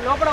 లోపల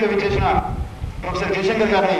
ముఖ్య అతిథిగా విచ్చేసిన ప్రొఫెసర్ జయశంకర్ గారిని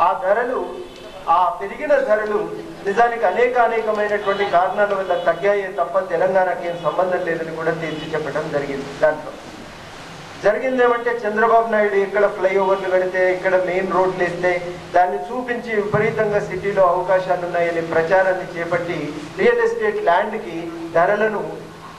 ఆ ధరలు ఆ పెరిగిన ధరలు నిజానికి అనేక అనేకమైనటువంటి కారణాల వల్ల తగ్గాయే తప్ప తెలంగాణకి ఏం సంబంధం లేదని కూడా తీర్చి చెప్పడం జరిగింది దాంట్లో. జరిగింది ఏమంటే చంద్రబాబు నాయుడు ఇక్కడ ఫ్లైఓవర్లు కడితే ఇక్కడ మెయిన్ రోడ్లు వేస్తే దాన్ని చూపించి విపరీతంగా సిటీలో అవకాశాలు ఉన్నాయని ప్రచారాన్ని చేపట్టి రియల్ ఎస్టేట్ ల్యాండ్కి ధరలను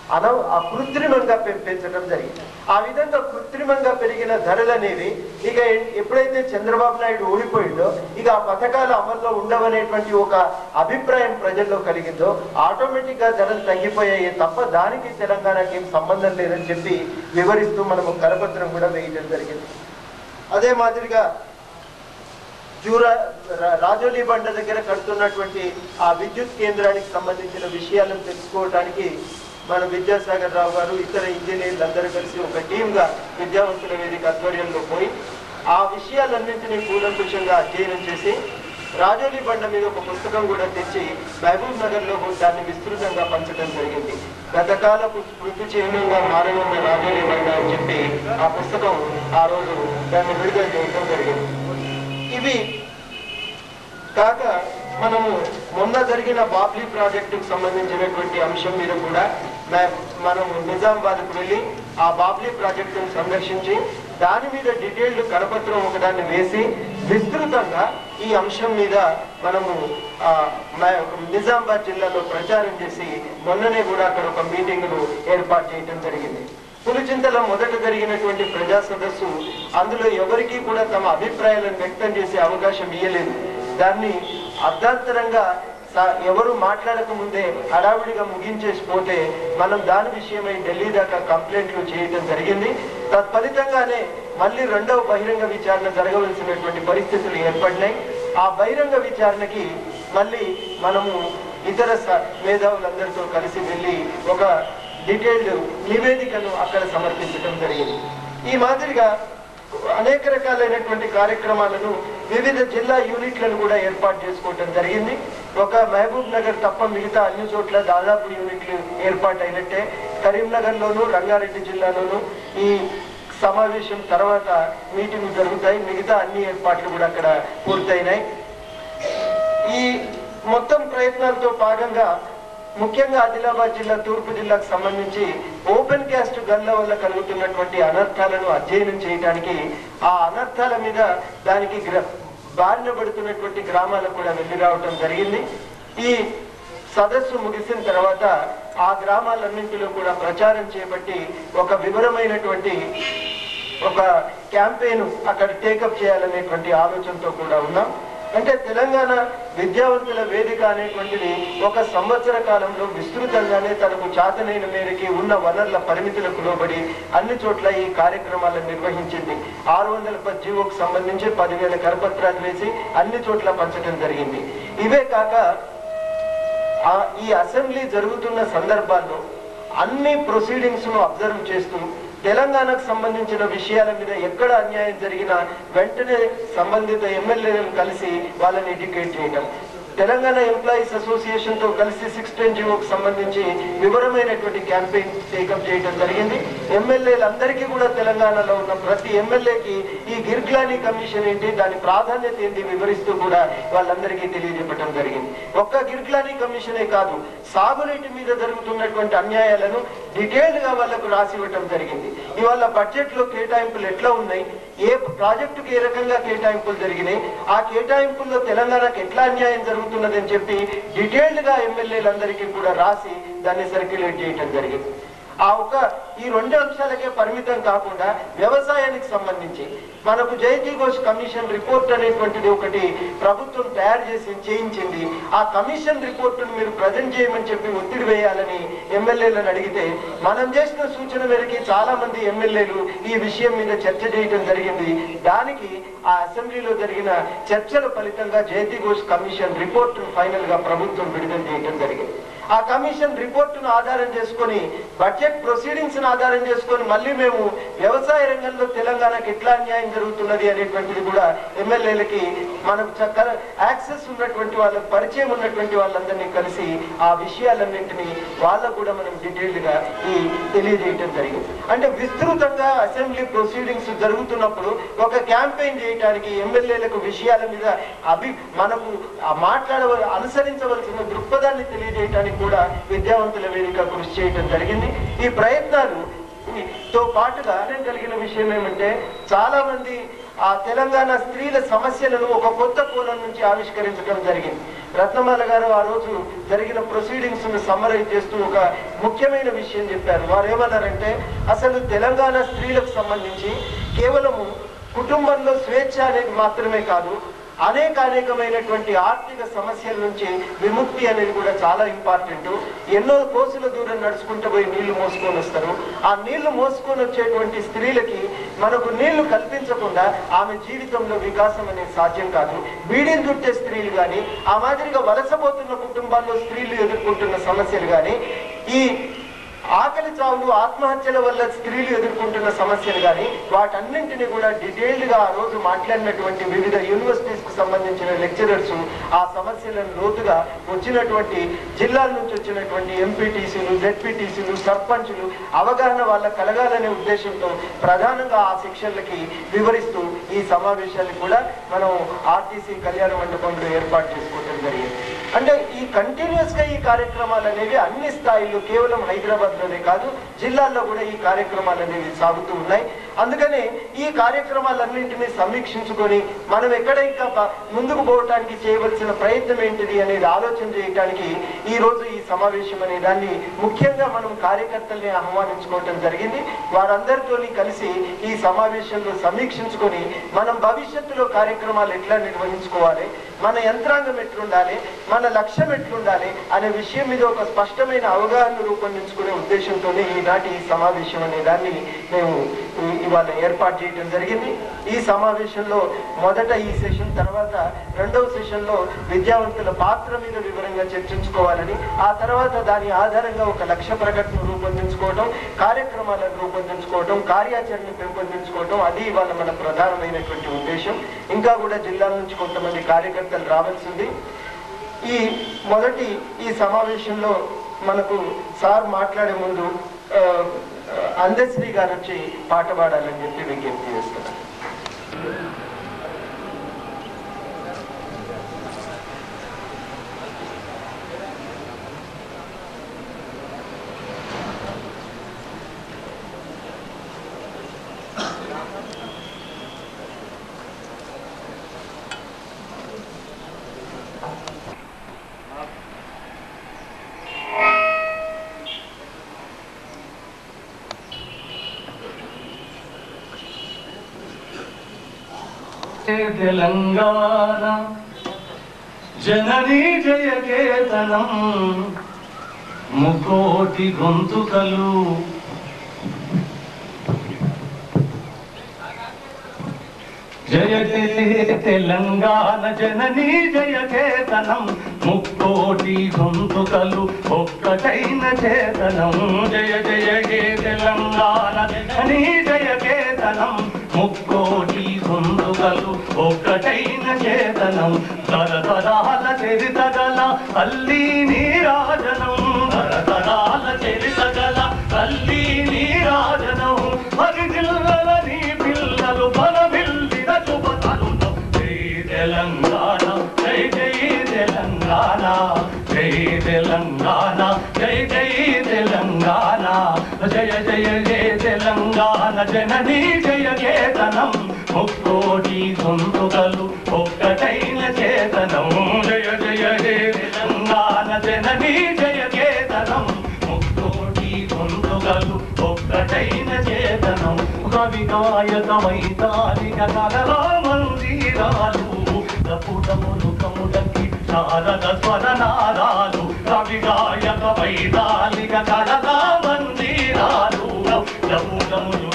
అన కృత్రిమంగా పెం- పెంచడం జరిగింది. ఆ విధంగా కృత్రిమంగా పెరిగిన ధరలు అనేవి ఇక ఎప్పుడైతే చంద్రబాబు నాయుడు ఓడిపోయిందో ఇక ఆ పథకాలు అమల్లో ఉండవనేటువంటి ఒక అభిప్రాయం ప్రజల్లో కలిగిందో ఆటోమేటిక్గా ధరలు తగ్గిపోయాయి తప్ప దానికి తెలంగాణకి ఏం సంబంధం లేదని చెప్పి వివరిస్తూ మనము కరపత్రం కూడా వేయడం జరిగింది. అదే మాదిరిగా జూరా రా- రాజోలి బండ దగ్గర కడుతున్నటువంటి ఆ విద్యుత్ కేంద్రానికి సంబంధించిన విషయాలను తెలుసుకోవడానికి మన విద్యాసాగర్ రావు గారు ఇతర ఇంజనీర్లు అందరూ కలిసి ఒక టీంగా విద్యావంతుల వేదిక ఆధ్వర్యంలో పోయి ఆ విషయాలన్నింటినీ కూలంకుషంగా అధ్యయనం చేసి రాజోలి బండ మీద ఒక పుస్తకం కూడా తెచ్చి మహబూబ్ నగర్లో దాన్ని విస్తృతంగా పంచడం జరిగింది. గతకాలపు స్మృతి చిహ్నంగా మారనున్న రాజోలి బండ అని చెప్పి ఆ పుస్తకం ఆ రోజు దాన్ని విడుదల చేయడం జరిగింది. ఇవి కాక మనము మొన్న జరిగిన బాబ్లీ ప్రాజెక్టుకు సంబంధించినటువంటి అంశం మీద కూడా మనం మనము నిజామాబాద్కు వెళ్ళి ఆ బాబ్లీ ప్రాజెక్టును సందర్శించి దాని మీద డీటెయిల్డ్ కరపత్రం ఒకదాన్ని వేసి విస్తృతంగా ఈ అంశం మీద మనము ఆ, నిజామాబాద్ జిల్లాలో ప్రచారం చేసి మొన్ననే కూడా అక్కడ ఒక మీటింగ్ను ఏర్పాటు చేయడం జరిగింది. పులిచింతల మొదట జరిగినటువంటి ప్రజా సదస్సు అందులో ఎవరికీ కూడా తమ అభిప్రాయాలను వ్యక్తం చేసే అవకాశం ఇయ్యలేదు. దాన్ని అర్ధాంతరంగా ఎవరు మాట్లాడక ముందే హడావిడిగా ముగించేసిపోతే మనం దాని విషయమై ఢిల్లీ దాకా కంప్లైంట్లు చేయడం జరిగింది. తత్ఫలితంగానే మళ్ళీ రెండవ బహిరంగ విచారణ జరగవలసినటువంటి పరిస్థితులు ఏర్పడినాయి. ఆ బహిరంగ విచారణకి మళ్ళీ మనము ఇతర స- మేధావులందరితో కలిసి వెళ్ళి ఒక డీటెయిల్డ్ నివేదికను అక్కడ సమర్పించడం జరిగింది. ఈ మాదిరిగా అనేక రకాలైనటువంటి కార్యక్రమాలను వివిధ జిల్లా యూనిట్లను కూడా ఏర్పాటు చేసుకోవటం జరిగింది. ఒక మహబూబ్ నగర్ తప్ప మిగతా అన్ని చోట్ల దాదాపు యూనిట్లు ఏర్పాటు అయినట్టే కరీంనగర్ లోను రంగారెడ్డి జిల్లాలోను ఈ సమావేశం తర్వాత మీటింగ్ జరుగుతాయి. మిగతా అన్ని ఏర్పాట్లు కూడా అక్కడ పూర్తయినాయి. ఈ మొత్తం ప్రయత్నాలతో భాగంగా ముఖ్యంగా ఆదిలాబాద్ జిల్లా తూర్పు జిల్లాకు సంబంధించి ఓపెన్ క్యాస్ట్ గల్ల వల్ల కలుగుతున్నటువంటి అనర్థాలను అధ్యయనం చేయడానికి ఆ అనర్థాల మీద దానికి గ్ర బారిన పడుతున్నటువంటి గ్రామాలకు కూడా వెళ్ళి రావటం జరిగింది. ఈ సదస్సు ముగిసిన తర్వాత ఆ గ్రామాలన్నింటిలో కూడా ప్రచారం చేపట్టి ఒక వివరమైనటువంటి ఒక క్యాంపెయిన్ అక్కడ టేకప్ చేయాలనేటువంటి ఆలోచనతో కూడా ఉన్నాం. అంటే తెలంగాణ విద్యావంతుల వేదిక అనేటువంటిది ఒక సంవత్సర కాలంలో విస్తృతంగానే తనకు చాతనైన మేరకి ఉన్న వనరుల పరిమితులకు లోబడి అన్ని చోట్ల ఈ కార్యక్రమాలను నిర్వహించింది. ఆరు వందల పది జీవోకు సంబంధించి పదివేల కరపత్రాలు వేసి అన్ని చోట్ల పంచడం జరిగింది. ఇవే కాక ఆ ఈ అసెంబ్లీ జరుగుతున్న సందర్భాల్లో అన్ని ప్రొసీడింగ్స్ను అబ్జర్వ్ చేస్తూ తెలంగాణకు సంబంధించిన విషయాల మీద ఎక్కడ అన్యాయం జరిగినా వెంటనే సంబంధిత ఎమ్మెల్యేలను కలిసి వాళ్ళని ఎడ్యుకేట్ చేయటం. తెలంగాణ ఎంప్లాయీస్ అసోసియేషన్తో కలిసి సిక్స్ టెన్ జీవోకి సంబంధించి వివరమైనటువంటి క్యాంపెయిన్ టేకప్ చేయడం జరిగింది. ఎమ్మెల్యేలందరికీ కూడా తెలంగాణలో ఉన్న ప్రతి ఎమ్మెల్యేకి ఈ గిర్గ్లానీ కమిషన్ ఏంటి దాని ప్రాధాన్యత ఏంటి వివరిస్తూ కూడా వాళ్ళందరికీ తెలియజెప్పడం జరిగింది. ఒక్క గిర్గ్లానీ కమిషనే కాదు సాగునీటి మీద జరుగుతున్నటువంటి అన్యాయాలను డీటెయిల్డ్గా వాళ్ళకు రాసి ఇవ్వటం జరిగింది. ఇవాళ బడ్జెట్లో కేటాయింపులు ఎట్లా ఉన్నాయి ఏ ప్రాజెక్టుకి ఏ రకంగా కేటాయింపులు జరిగినాయి ఆ కేటాయింపుల్లో తెలంగాణకు ఎట్లా అన్యాయం జరుగుతుంది జరుగుతున్నదని చెప్పి డీటెయిల్డ్గా ఎమ్మెల్యేలందరికీ కూడా రాసి దాన్ని సర్క్యులేట్ చేయటం జరిగింది. ఆ ఒక ఈ రెండు అంశాలకే పరిమితం కాకుండా వ్యవసాయానికి సంబంధించి మనకు జైతీ ఘోష్ కమిషన్ రిపోర్ట్ అనేటువంటిది ఒకటి ప్రభుత్వం తయారు చేసి చేయించింది. ఆ కమిషన్ రిపోర్టును మీరు ప్రజెంట్ చేయమని చెప్పి ఒత్తిడి వేయాలని ఎమ్మెల్యేలను అడిగితే మనం చేసిన సూచన మేరకి చాలా మంది ఎమ్మెల్యేలు ఈ విషయం మీద చర్చ చేయడం జరిగింది. దానికి ఆ అసెంబ్లీలో జరిగిన చర్చల ఫలితంగా జైతీ ఘోష్ కమిషన్ రిపోర్ట్ ఫైనల్గా ప్రభుత్వం విడుదల చేయడం జరిగింది. ఆ కమిషన్ రిపోర్టును ఆధారం చేసుకొని బడ్జెట్ ప్రొసీడింగ్స్ ఆధారం చేసుకొని మళ్ళీ మేము వ్యవసాయ రంగంలో తెలంగాణకు ఎట్లా అన్యాయం జరుగుతున్నది అనేటువంటిది కూడా ఎమ్మెల్యేలకి మనకు చక్కగా యాక్సెస్ ఉన్నటువంటి వాళ్ళకు పరిచయం ఉన్నటువంటి వాళ్ళందరినీ కలిసి ఆ విషయాలన్నింటినీ వాళ్ళకు కూడా మనం డీటెయిల్డ్గా ఈ తెలియజేయటం జరిగింది. అంటే విస్తృతంగా అసెంబ్లీ ప్రొసీడింగ్స్ జరుగుతున్నప్పుడు ఒక క్యాంపెయిన్ చేయడానికి ఎమ్మెల్యేలకు విషయాల మీద అభి మనకు మాట్లాడవల మాట్లాడవ అనుసరించవలసిన దృక్పథాన్ని తెలియజేయటానికి కూడా విద్యావంతుల వేదిక కృషి చేయటం జరిగింది. ఈ ప్రయత్నాలు తో పాటుగా ఆనందం కలిగిన విషయం ఏమంటే చాలా మంది ఆ తెలంగాణ స్త్రీల సమస్యలను ఒక కొత్త కోణం నుంచి ఆవిష్కరించడం జరిగింది. రత్నమాల గారు ఆ రోజు జరిగిన ప్రొసీడింగ్స్ను సమ్మరైజ్ చేస్తూ ఒక ముఖ్యమైన విషయం చెప్పారు. వారు ఏమన్నారంటే అసలు తెలంగాణ స్త్రీలకు సంబంధించి కేవలము కుటుంబంలో స్వేచ్ఛ అనేది మాత్రమే కాదు అనేక అనేకమైనటువంటి ఆర్థిక సమస్యల నుంచి విముక్తి అనేది కూడా చాలా ఇంపార్టెంట్ ఎన్నో కోసుల దూరం నడుచుకుంటూ పోయి నీళ్ళు మోసుకొని వస్తారు. ఆ నీళ్ళు మోసుకొని వచ్చేటువంటి స్త్రీలకి మనకు నీళ్ళు కల్పించకుండా ఆమె జీవితంలో వికాసం అనేది సాధ్యం కాదు. బీడీలు చుట్టే స్త్రీలు కానీ ఆ మాదిరిగా వలసపోతున్న కుటుంబాల్లో స్త్రీలు ఎదుర్కొంటున్న సమస్యలు కానీ ఈ ఆకలి చావులు ఆత్మహత్యల వల్ల స్త్రీలు ఎదుర్కొంటున్న సమస్యలు కానీ వాటన్నింటినీ కూడా డీటెయిల్డ్గా ఆ రోజు మాట్లాడినటువంటి వివిధ యూనివర్సిటీస్కు సంబంధించిన లెక్చరర్స్ ఆ సమస్యలను లోతుగా వచ్చినటువంటి జిల్లాల నుంచి వచ్చినటువంటి ఎంపీటీసీలు జెడ్పీటీసీలు సర్పంచులు అవగాహన వాళ్ళ కలగాలనే ఉద్దేశంతో ప్రధానంగా ఆ శిక్షణలకి వివరిస్తూ ఈ సమావేశాన్ని కూడా మనం ఆర్టీసీ కళ్యాణ మండపంలో ఏర్పాటు చేసుకోవడం జరిగింది. అంటే ఈ కంటిన్యూస్గా ఈ కార్యక్రమాలు అనేవి అన్ని స్థాయిలో కేవలం హైదరాబాద్లోనే కాదు జిల్లాల్లో కూడా ఈ కార్యక్రమాలు అనేవి సాగుతూ ఉన్నాయి. అందుకనే ఈ కార్యక్రమాలన్నింటినీ సమీక్షించుకొని మనం ఎక్కడ ఇంకా ముందుకు పోవటానికి చేయవలసిన ప్రయత్నం ఏంటిది అనేది ఆలోచన చేయటానికి ఈ రోజు ఈ సమావేశం అనే దాన్ని ముఖ్యంగా మనం కార్యకర్తల్ని ఆహ్వానించుకోవటం జరిగింది. వారందరితోని కలిసి ఈ సమావేశంలో సమీక్షించుకొని మనం భవిష్యత్తులో కార్యక్రమాలు ఎట్లా నిర్వహించుకోవాలి మన యంత్రాంగం ఎట్లుండాలి? మన లక్ష్యం ఎట్లుండాలి? అనే విషయం మీద ఒక స్పష్టమైన అవగాహన రూపొందించుకునే ఉద్దేశంతోనే ఈనాటి ఈ సమావేశం అనే దాన్ని మేము ఇవాళ ఏర్పాటు చేయడం జరిగింది. ఈ సమావేశంలో మొదట ఈ సెషన్ తర్వాత రెండవ సెషన్లో విద్యావంతుల పాత్ర మీద వివరంగా చర్చించుకోవాలని ఆ తర్వాత దాని ఆధారంగా ఒక లక్ష్య ప్రకటన రూపొందించుకోవడం కార్యక్రమాలను రూపొందించుకోవడం కార్యాచరణ పెంపొందించుకోవడం అది ఇవాళ మన ప్రధానమైనటువంటి ఉద్దేశం. ఇంకా కూడా జిల్లాల నుంచి కొంతమంది కార్యకర్తలు రావాల్సింది. ఈ మొదటి ఈ సమావేశంలో మనకు సార్ మాట్లాడే ముందు ఆ, అందశ్రీ గారు వచ్చి పాట పాడాలని చెప్పి విజ్ఞప్తి చేస్తున్నారు. తెలంగాణ. జననీ జయ కేతనం ముకోటి గొంతుకలు. జయ జయ తెలంగాణ జననీ జయకేతనం. ముక్కోటి గొంతుకలు ఒక్కటైన చేతనం. జయ జయ హే తెలంగాణ జననీ జయకేతనం. ముక్కోటి గొంతుకలు ఒక్కటైన చేతనం. తరతరాల చరితగల తల్లి నీరాజనం. తరతరాల చరితగల తల్లి నీరాజనం. జననీ జయకేతనం ముక్కోటి గొంతుకలు ఒక్కటైన చేతనం. జయ జయ హే తెలంగాణ జననీ జయకేతనం ముక్కోటి గొంతుకలు ఒక్కటైన చేతనం. కవి గాయక వైతాలిక కలలా మందిరాలు కపుటములు కముటకి శారద స్వరనాదాలు కవి గాయక వైతాలిక కలలా మందిరాలు కపుటములు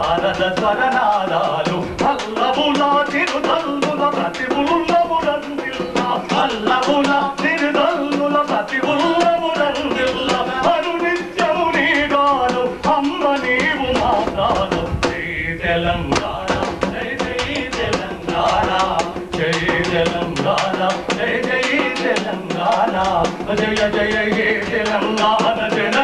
నారద స్వరనాదాలు పల్లవుల తిరుదల్లుల ప్రతిబుల్లములందిల్ల పల్లవుల తిరుదల్లుల ప్రతిబుల్లములందిల్ల అనునిత్యము నీ గాలు అమ్మ నీవు మాతాలు తెలంగాణ జై జై తెలంగాణ జై తెలంగాణ జై జై తెలంగాణ. జయ జయ తెలంగాణ జన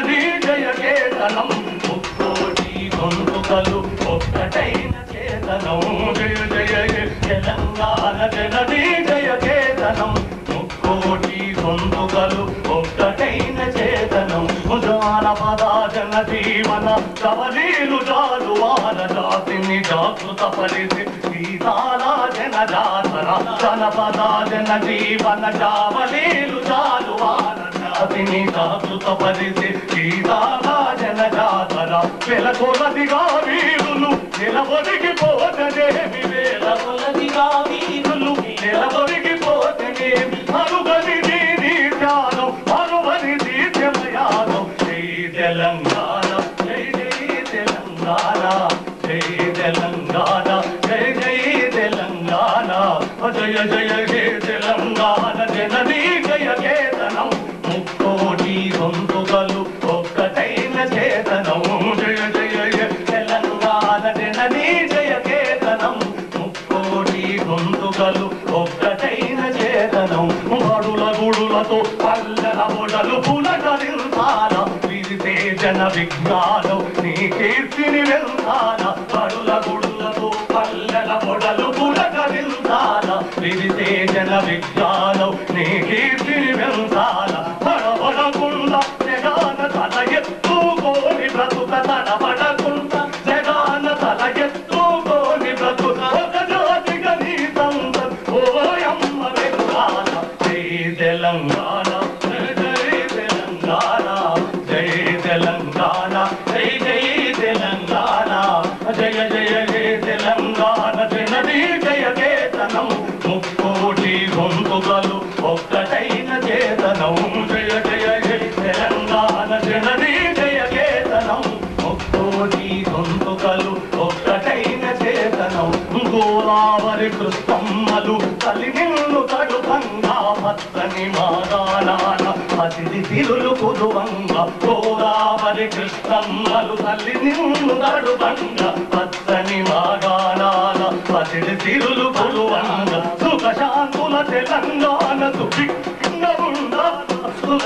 గొంతుకలు ఒక్కటైన చేతనం జయ జయ తెలంగాణ జననీ జయ చేతనం ముక్కోటి గొంతుకలు ఒక్కటైన చేతనం. జానపద జన జీవన కవలీలు చాలు వాన జాతిని జాగృత పరిధి. గీతాల జన జాతర జనపద జన జీవన జావలీలు చాలు వాన జాతిని జాగృత పరిధి గీతాల జన జాతర వెలకొలదిగా వీరులు నిలబొడికి పోతనేమి వేల కొలదిగా వీరు గుడులతో పల్లెల మొడలు పులకరించాల విరిసే జన విజ్ఞానం నీ కీర్తిని వెళ్తాన బడుల గుడులతో పల్లెల మొడలు పులకరించాల విరిసే జన విజ్ఞానం. తల్లి నిన్ను తడుపంగా పచ్చని మాగానాన పసిడి తిరులు కుదువంగా సుఖ శాంతుల తెలంగాణ సుభిక్షంగా ఉండాల సుఖ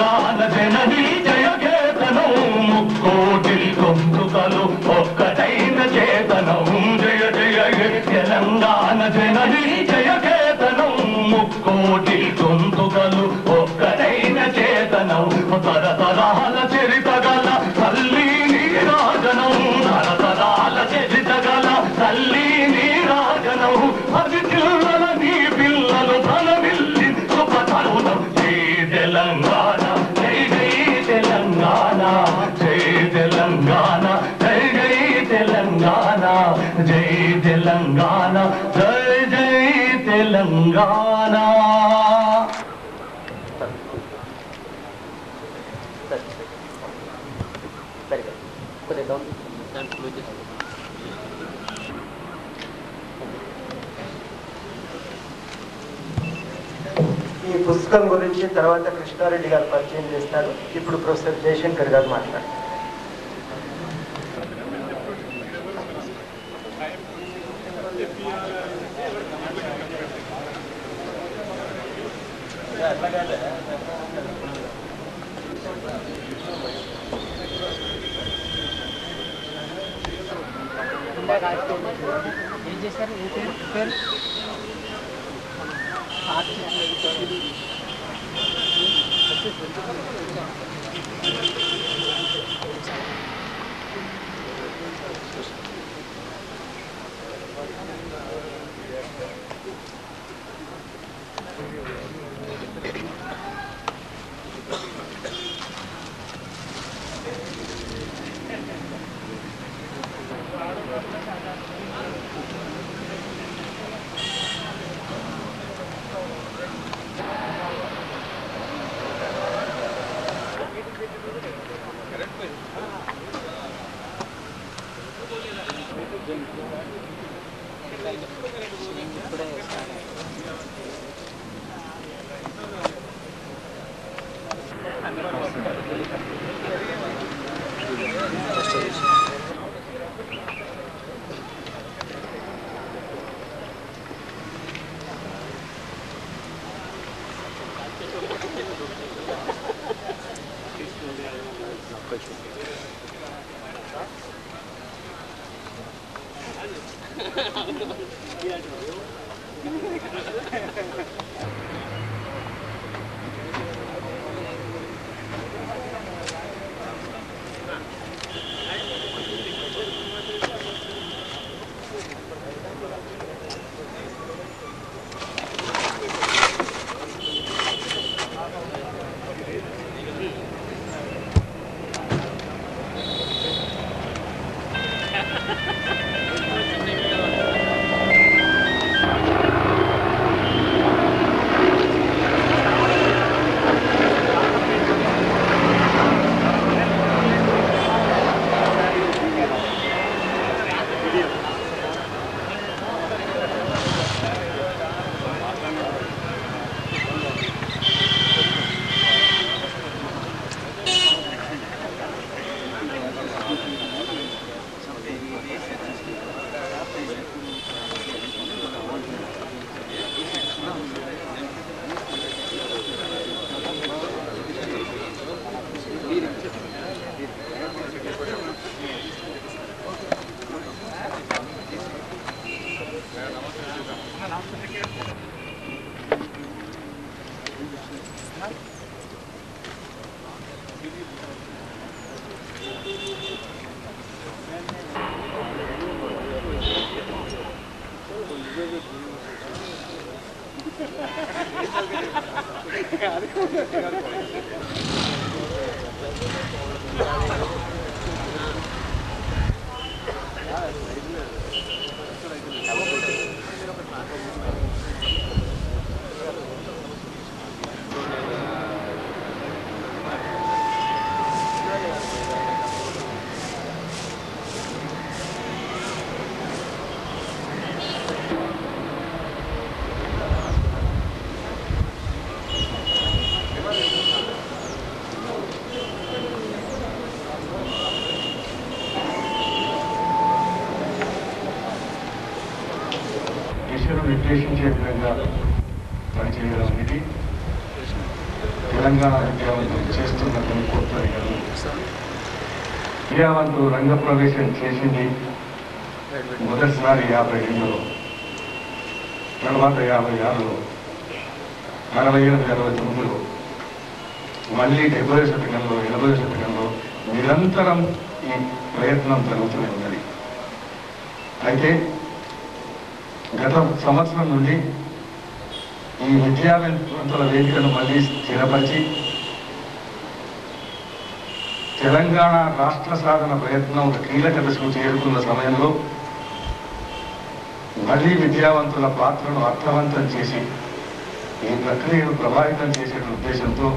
తెలంగాణ జననీ జయ ముక్కోటిల్ ముక్కోటి గొంతుకలు ఒక్కటైన చేతనం జయ జయ హే తెలంగాణ జననీ జయ కేతనం తెలంగాణ. ఈ పుస్తకం గురించి తర్వాత కృష్ణారెడ్డి గారు పరిచయం చేస్తారు. ఇప్పుడు ప్రొఫెసర్ జయశంకర్ గారు మాట్లాడతారు. దిశను విద్యావంతులు రంగ ప్రవేశం చేసింది మొదటిసారి యాభై రెండులో. తర్వాత యాభై ఆరులో. అరవై ఎనిమిది అరవై తొమ్మిదిలో. మళ్ళీ డెబ్బై శతకంలో ఎనభై శతకంలో నిరంతరం ఈ ప్రయత్నం జరుగుతూనే ఉన్నది. అయితే గత సంవత్సరం నుండి ఈ విద్యావంతుల వేదికను మళ్ళీ స్థిరపరిచి తెలంగాణ రాష్ట్ర సాధన ప్రయత్నం ఒక కీలక దశకు చేరుకున్న సమయంలో మళ్ళీ విద్యావంతుల పాత్రను అర్థవంతం చేసి ఈ ప్రక్రియను ప్రభావితం చేసే ఉద్దేశంతో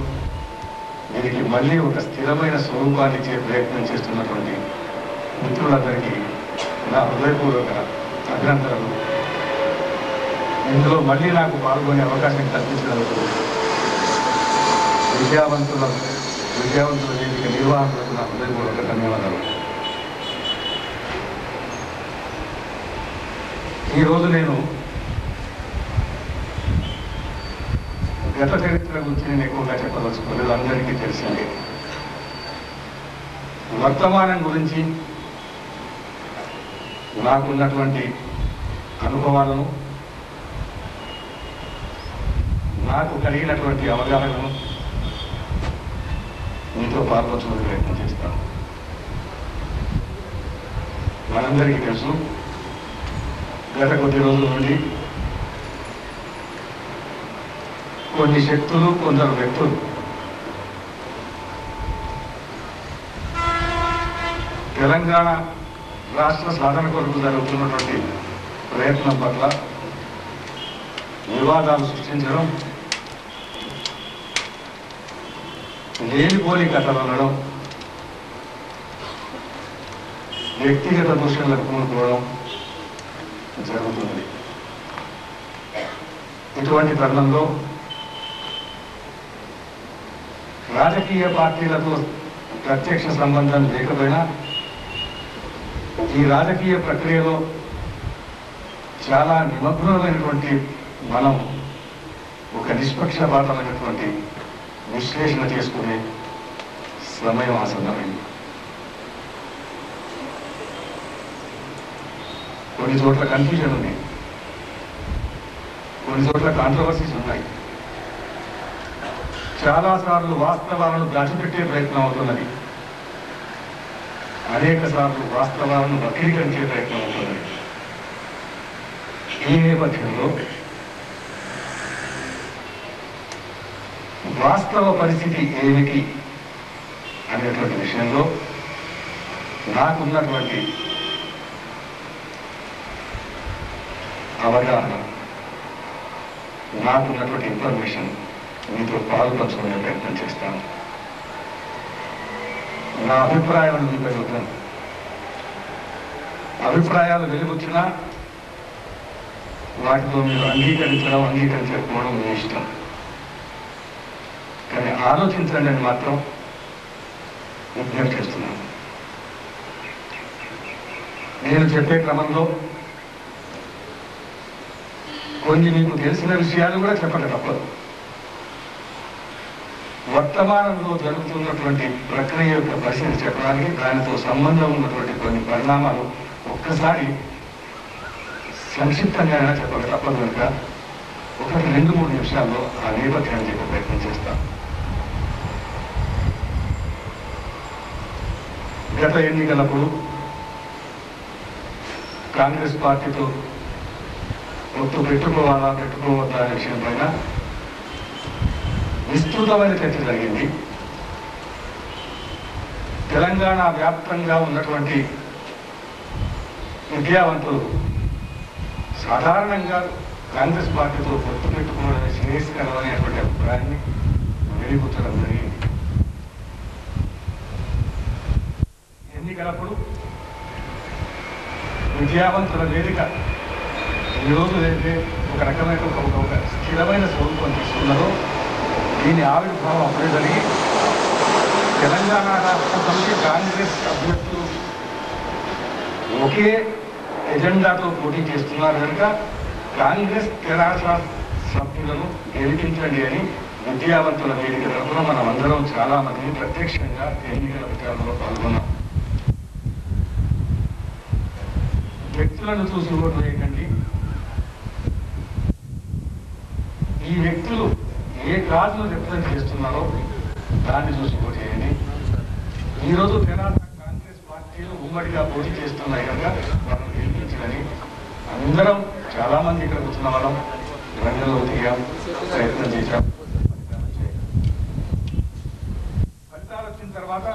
దీనికి మళ్ళీ ఒక స్థిరమైన స్వరూపాన్ని ఇచ్చే ప్రయత్నం చేస్తున్నటువంటి మిత్రులందరికీ నా హృదయపూర్వక అభినందనలు. ఇందులో మళ్ళీ నాకు పాల్గొనే అవకాశం కల్పించినందుకు విద్యావంతుల విద్యావంతుల నిర్వాహకులకు నా హృదయపూర్వక ధన్యవాదాలు. ఈరోజు నేను గత చరిత్ర గురించి నేను ఎక్కువగా చెప్పదలుచుకోలేదు అందరికీ తెలిసిందే. వర్తమానం గురించి నాకున్నటువంటి అనుభవాలను నాకు కలిగినటువంటి అవగాహనను మీతో పాల్పంచుకునే ప్రయత్నం చేస్తాను మనందరికీ తెలుసు గత కొద్ది రోజుల నుండి కొన్ని శక్తులు కొందరు వ్యక్తులు తెలంగాణ రాష్ట్ర సాధన కొరకు జరుగుతున్నటువంటి ప్రయత్నం పట్ల వివాదాలు సృష్టించడం లేనిపోని కథలు అనడం వ్యక్తిగత దూషణలకు పూనుకోవడం జరుగుతుంది. ఇటువంటి తరుణంలో రాజకీయ పార్టీలతో ప్రత్యక్ష సంబంధం లేకపోయినా ఈ రాజకీయ ప్రక్రియలో చాలా నిమగ్నమైనటువంటి మనం ఒక నిష్పక్షపాతమైనటువంటి విశ్లేషణ చేసుకునే సమయం ఆసన్నమైంది కొన్ని చోట్ల కన్ఫ్యూజన్ ఉన్నాయి కొన్ని చోట్ల కాంట్రవర్సీస్ ఉన్నాయి చాలాసార్లు వాస్తవాలను దాచిపెట్టే ప్రయత్నం అవుతున్నది అనేక సార్లు వాస్తవాలను వక్రీకరించే ప్రయత్నం అవుతున్నది ఈ నేపథ్యంలో వాస్తవ పరిస్థితి ఏమిటి అనేటువంటి విషయంలో నాకున్నటువంటి అవగాహన నాకున్నటువంటి ఇన్ఫర్మేషన్ మీతో పాల్పంచుకునే ప్రయత్నం చేస్తాను. నా అభిప్రాయాలను మీపై వద్దాను అభిప్రాయాలు వెలుగుచ్చినా వాటితో మీరు అంగీకరించడం అంగీకరించకపోవడం మీ ఇష్టం. కానీ ఆలోచించండి అని మాత్రం విజ్ఞప్తి చేస్తున్నాను. నేను చెప్పే క్రమంలో కొన్ని మీకు తెలిసిన విషయాలు కూడా చెప్పండి తప్పదు. వర్తమానంలో జరుగుతున్నటువంటి ప్రక్రియ యొక్క పరిస్థితి చెప్పడానికి దానితో సంబంధం ఉన్నటువంటి కొన్ని పరిణామాలు ఒక్కసారి సంక్షిప్తంగా అయినా చెప్పక తప్పదు కనుక ఒకటి రెండు మూడు నిమిషాల్లో ఆ నేపథ్యాన్ని చెప్పే ప్రయత్నం చేస్తాను. గత ఎన్నికలప్పుడు కాంగ్రెస్ పార్టీతో మొత్తం పెట్టుకోవాలా పెట్టుకోవద్దా అనే విషయం పైన విస్తృతమైన చర్చ జరిగింది. తెలంగాణ వ్యాప్తంగా ఉన్నటువంటి విద్యావంతులు సాధారణంగా కాంగ్రెస్ పార్టీతో పొత్తు పెట్టుకోవడం శ్రేయస్కరం అనేటువంటి అభిప్రాయాన్ని వెలిపుచ్చడం జరిగింది ఎన్నికలప్పుడు విజయావంతుల వేదిక ఈరోజు అయితే ఒక రకమైన ఒక ఒక- స్థిరమైన స్వరూపం తీసుకున్నదో దీని ఆవిర్భావం అప్పుడే జరిగి తెలంగాణ రాష్ట్ర సమితి కాంగ్రెస్ అభ్యర్థులు ఒకే ఎజెండాతో పోటీ చేస్తున్నారు కనుక కాంగ్రెస్ తెరాస సభ్యులను గెలిపించండి అని విద్యావంతుల వేదిక తరఫున మనం అందరం చాలా మంది ప్రత్యక్షంగా ఎన్నికల ప్రచారంలో పాల్గొన్నాం. వ్యక్తులను చూసి ఓటు వేయకండి ఈ వ్యక్తులు ఏ కాజును రిప్రజెంట్ చేస్తున్నారో దాన్ని చూసి ఓటు చేయండి ఈరోజు తెలంగాణ కాంగ్రెస్ పార్టీలు ఉమ్మడిగా పోటీ చేస్తున్నాయి కనుక మనం నిర్మించాలని అందరం చాలా మంది ఇక్కడ కూర్చున్న వాళ్ళం. రంగంలో దిగాం ప్రయత్నం చేశాం. ఫలితాలు వచ్చిన తర్వాత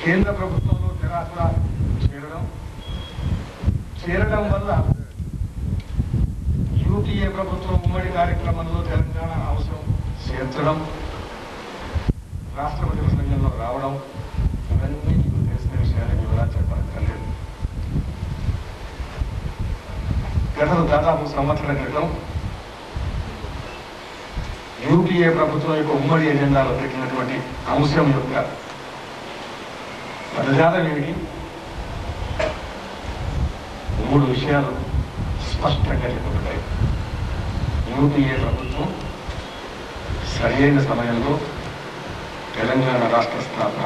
కేంద్ర ప్రభుత్వం ప్రభుత్వంలో తెరాస చేరడం. చేరడం వల్ల యూపీఏ ప్రభుత్వం ఉమ్మడి కార్యక్రమంలో తెలంగాణ అవసరం చేర్చడం రాష్ట్రపతి ప్రసంగంలో రావడం ఇవన్నీ మీకు తెలిసిన విషయాలు వివరాలు చెప్పక్కర్లేదు గత దాదాపు సంవత్సరం క్రితం యూపీఏ ప్రభుత్వం యొక్క ఉమ్మడి ఎజెండాలో పెట్టినటువంటి అంశం యొక్క పదజాలం ఏమిటి మూడు విషయాలు స్పష్టంగా చెప్పబడ్డాయి యూపీఏ ప్రభుత్వం సరైన సమయంలో తెలంగాణ రాష్ట్ర స్థాపన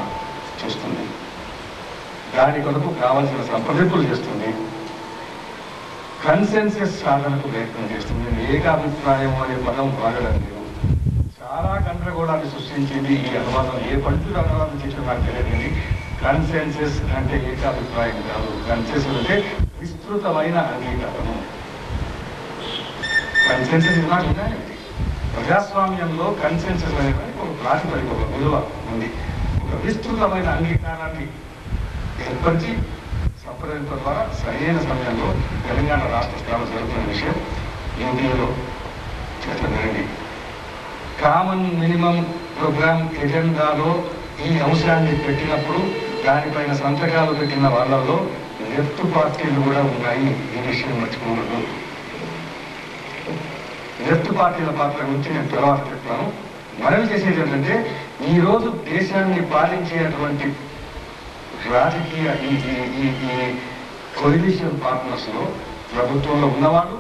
చేస్తుంది. దాని కొరకు కావాల్సిన సంప్రదింపులు చేస్తుంది. కన్సెన్సెస్ సాధనకు ప్రయత్నం చేస్తుంది. ఏకాభిప్రాయం అనే పదం వాడడం లేదు. చాలా గందరగోళాన్ని సృష్టించింది ఈ అనువాదం. ఏ పండితుడు అనువాదం చేసిన నాకు తెలియదు కన్సెన్సెస్ అంటే ఏకాభిప్రాయం కాదు. కన్సెన్సెస్ అంటే విస్తృతమైన అంగీకారము. కన్సెన్సెస్ ఇలా నాట్ ప్రజాస్వామ్యంలో కన్సెన్సెస్ అనేది ఒక ప్రాతిపదిక ఒక విలువ ఉంది. ఒక విస్తృతమైన అంగీకారాన్ని ఏర్పరిచి సంప్రదింపుల ద్వారా సరైన సమయంలో తెలంగాణ రాష్ట్ర స్థానం జరుగుతున్న విషయం ఎన్డీఏలో చర్చ జరిగింది కామన్ మినిమం ప్రోగ్రామ్ ఎజెండాలో ఈ అంశాన్ని పెట్టినప్పుడు దానిపైన సంతకాలు పెట్టిన వాళ్ళలో లెఫ్ట్ పార్టీలు కూడా ఉన్నాయి. ఈ విషయం మర్చిపోకూడదు. లెఫ్ట్ పార్టీల పాత్ర గురించి నేను తర్వాత చెప్తాను. మనవి చేసేది ఏంటంటే ఈరోజు దేశాన్ని పాలించేటువంటి రాజకీయ ఈ కొలిషన్ పార్ట్నర్స్లో ప్రభుత్వంలో ఉన్నవాళ్ళు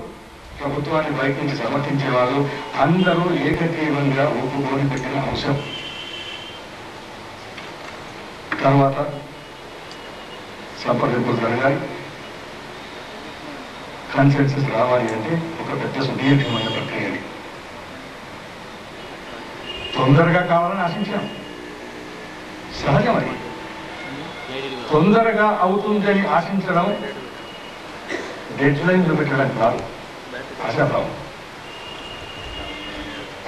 ప్రభుత్వాన్ని బయట నుంచి సమర్థించే వాళ్ళు అందరూ ఏకగ్రీవంగా ఒప్పుకొని పెట్టిన అంశం. తర్వాత సంప్రదింపులు జరగాలి. కన్సెన్సెస్ రావాలి అంటే ఒక పెద్ద సుదీర్ఘమైన ప్రక్రియ అది. తొందరగా కావాలని ఆశించాం. సహజం అది. తొందరగా అవుతుందని ఆశించడం డెడ్ లైన్లు పెట్టడం కాదు. ఆశాభావం.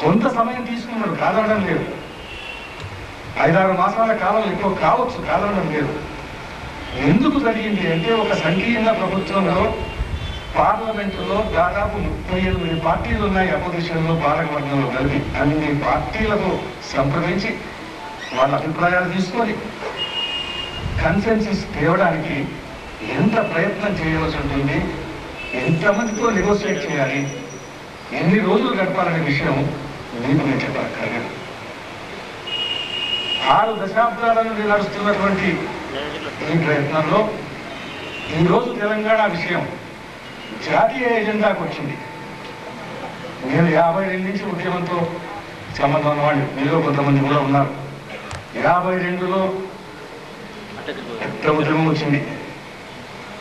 కొంత సమయం తీసుకున్నాడు కాదనడం లేదు. ఐదారు మాసాల కాలం ఎక్కువ కావచ్చు కాదనడం లేదు. ఎందుకు జరిగింది అంటే ఒక సంకీర్ణ ప్రభుత్వంలో పార్లమెంటులో దాదాపు ముప్పై ఎనిమిది పార్టీలు ఉన్నాయి అపోజిషన్లో పాలకవర్గంలో కలిపి. అన్ని పార్టీలకు సంప్రదించి వాళ్ళ అభిప్రాయాలు తీసుకొని కన్సెన్సిస్ తేవడానికి ఎంత ప్రయత్నం చేయవలసి ఉంటుంది? ఎంతమందితో నెగోషియేట్ చేయాలి? ఎన్ని రోజులు గడపాలనే విషయం మీకు నేను చెప్పక్కర్లేదు ఆరు దశాబ్దాల నుండి నడుస్తున్నటువంటి ఈ ప్రయత్నంలో ఈరోజు తెలంగాణ విషయం జాతీయ ఎజెండాకు వచ్చింది. నేను యాభై రెండు నుంచి ఉద్యమంతో సంబంధం ఉన్నవాళ్ళు మీలో కొంతమంది కూడా ఉన్నారు. యాభై రెండులో పెద్ద ఉద్యమం వచ్చింది.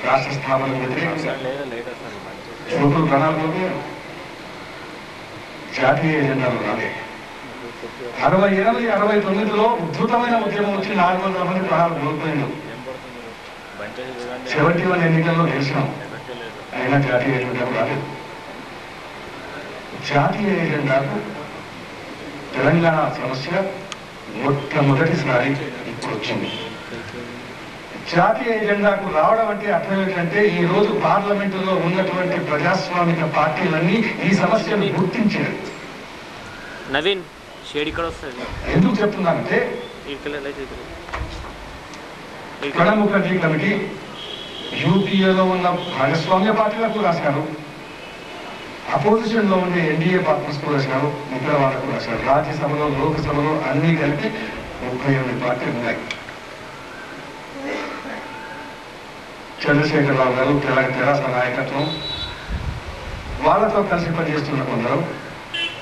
రాష్ట్ర స్థాపన వ్యతిరేకంగా. ప్రణాళికలు. జాతీయ ఎజెండాలు రాలేదు అరవై ఎనిమిది అరవై తొమ్మిదిలో ఉద్భుతమైన ఉద్యమం వచ్చి నాలుగు వందల మంది ప్రాణాలు కోల్పోయింది సెవెంటీ వన్ ఎన్నికల్లో గెలిచినాం. అయినా జాతీయ ఎజెండాకు రాలేదు. జాతీయ ఎజెండాకు తెలంగాణ సమస్య మొట్టమొదటిసారి ఇప్పుడు వచ్చింది. జాతీయ ఎజెండాకు రావడం అంటే అర్థం ఏంటంటే ఈ రోజు పార్లమెంటులో ఉన్నటువంటి ప్రజాస్వామిక పార్టీలన్నీ ఈ సమస్యను గుర్తించారు. నవీన్ షేడ్ ఇక్కడ వస్తుంది. ఎందుకు చెప్తున్నానంటే ఇక్కడ. ప్రణబ్ ముఖర్జీ కమిటీ యూపీఏలో ఉన్న భాగస్వామ్య పార్టీలకు రాశారు. అపోజిషన్లో ఉండే ఎన్డీఏ పార్టీస్కు రాశారు. మిగతా వాళ్ళకు రాశారు. రాజ్యసభలో లోక్సభలో అన్ని కలిపి ముప్పై ఎనిమిది పార్టీలు ఉన్నాయి. చంద్రశేఖరరావు గారు తెలంగాణ తెరాస నాయకత్వం. వాళ్ళతో కలిసి పనిచేస్తున్న కొందరు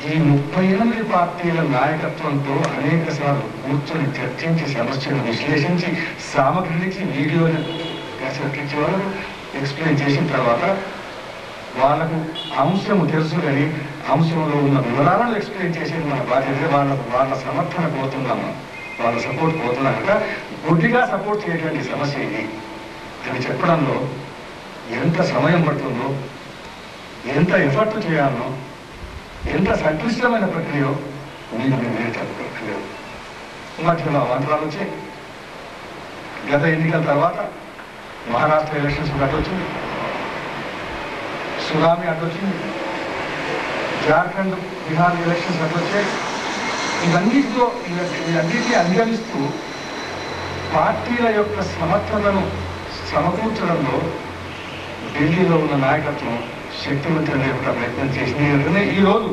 ఈ ముప్పై ఎనిమిది పార్టీల నాయకత్వంతో అనేక సార్లు కూర్చొని చర్చించి సమస్యను విశ్లేషించి సామగ్రించి వీడియోని క్యాసెట్ వాళ్ళు ఎక్స్ప్లెయిన్ చేసిన తర్వాత వాళ్ళకు అంశము తెలుసు కానీ అంశంలో ఉన్న వివరాలను ఎక్స్ప్లెయిన్ చేసేది మన బాధ్యత. వాళ్ళ వాళ్ళ సమర్థన కోరుతున్నాము వాళ్ళ సపోర్ట్ కోరుతున్నాక గుడ్డిగా సపోర్ట్ చేయటువంటి సమస్య ఇది. అని చెప్పడంలో ఎంత సమయం పడుతుందో ఎంత ఎఫర్ట్ చేయాలో ఎంత సంక్లిష్టమైన ప్రక్రియో మీకు నేను ప్రక్రియ. చెప్పలేదు మధ్యలో అవాంతరాలు వచ్చాయి. గత ఎన్నికల తర్వాత మహారాష్ట్ర ఎలక్షన్స్ అడ్డొచ్చింది. సునామీ అడ్డొచ్చింది. జార్ఖండ్ బీహార్ ఎలక్షన్స్ అడ్డొచ్చాయి. ఇవన్నిటిలో ఇవన్నిటినీ అధిగమిస్తూ పార్టీల యొక్క సమర్థతను సమకూర్చడంలో ఢిల్లీలో ఉన్న నాయకత్వం శక్తివంతులు ప్రయత్నం చేసింది. ఈరోజు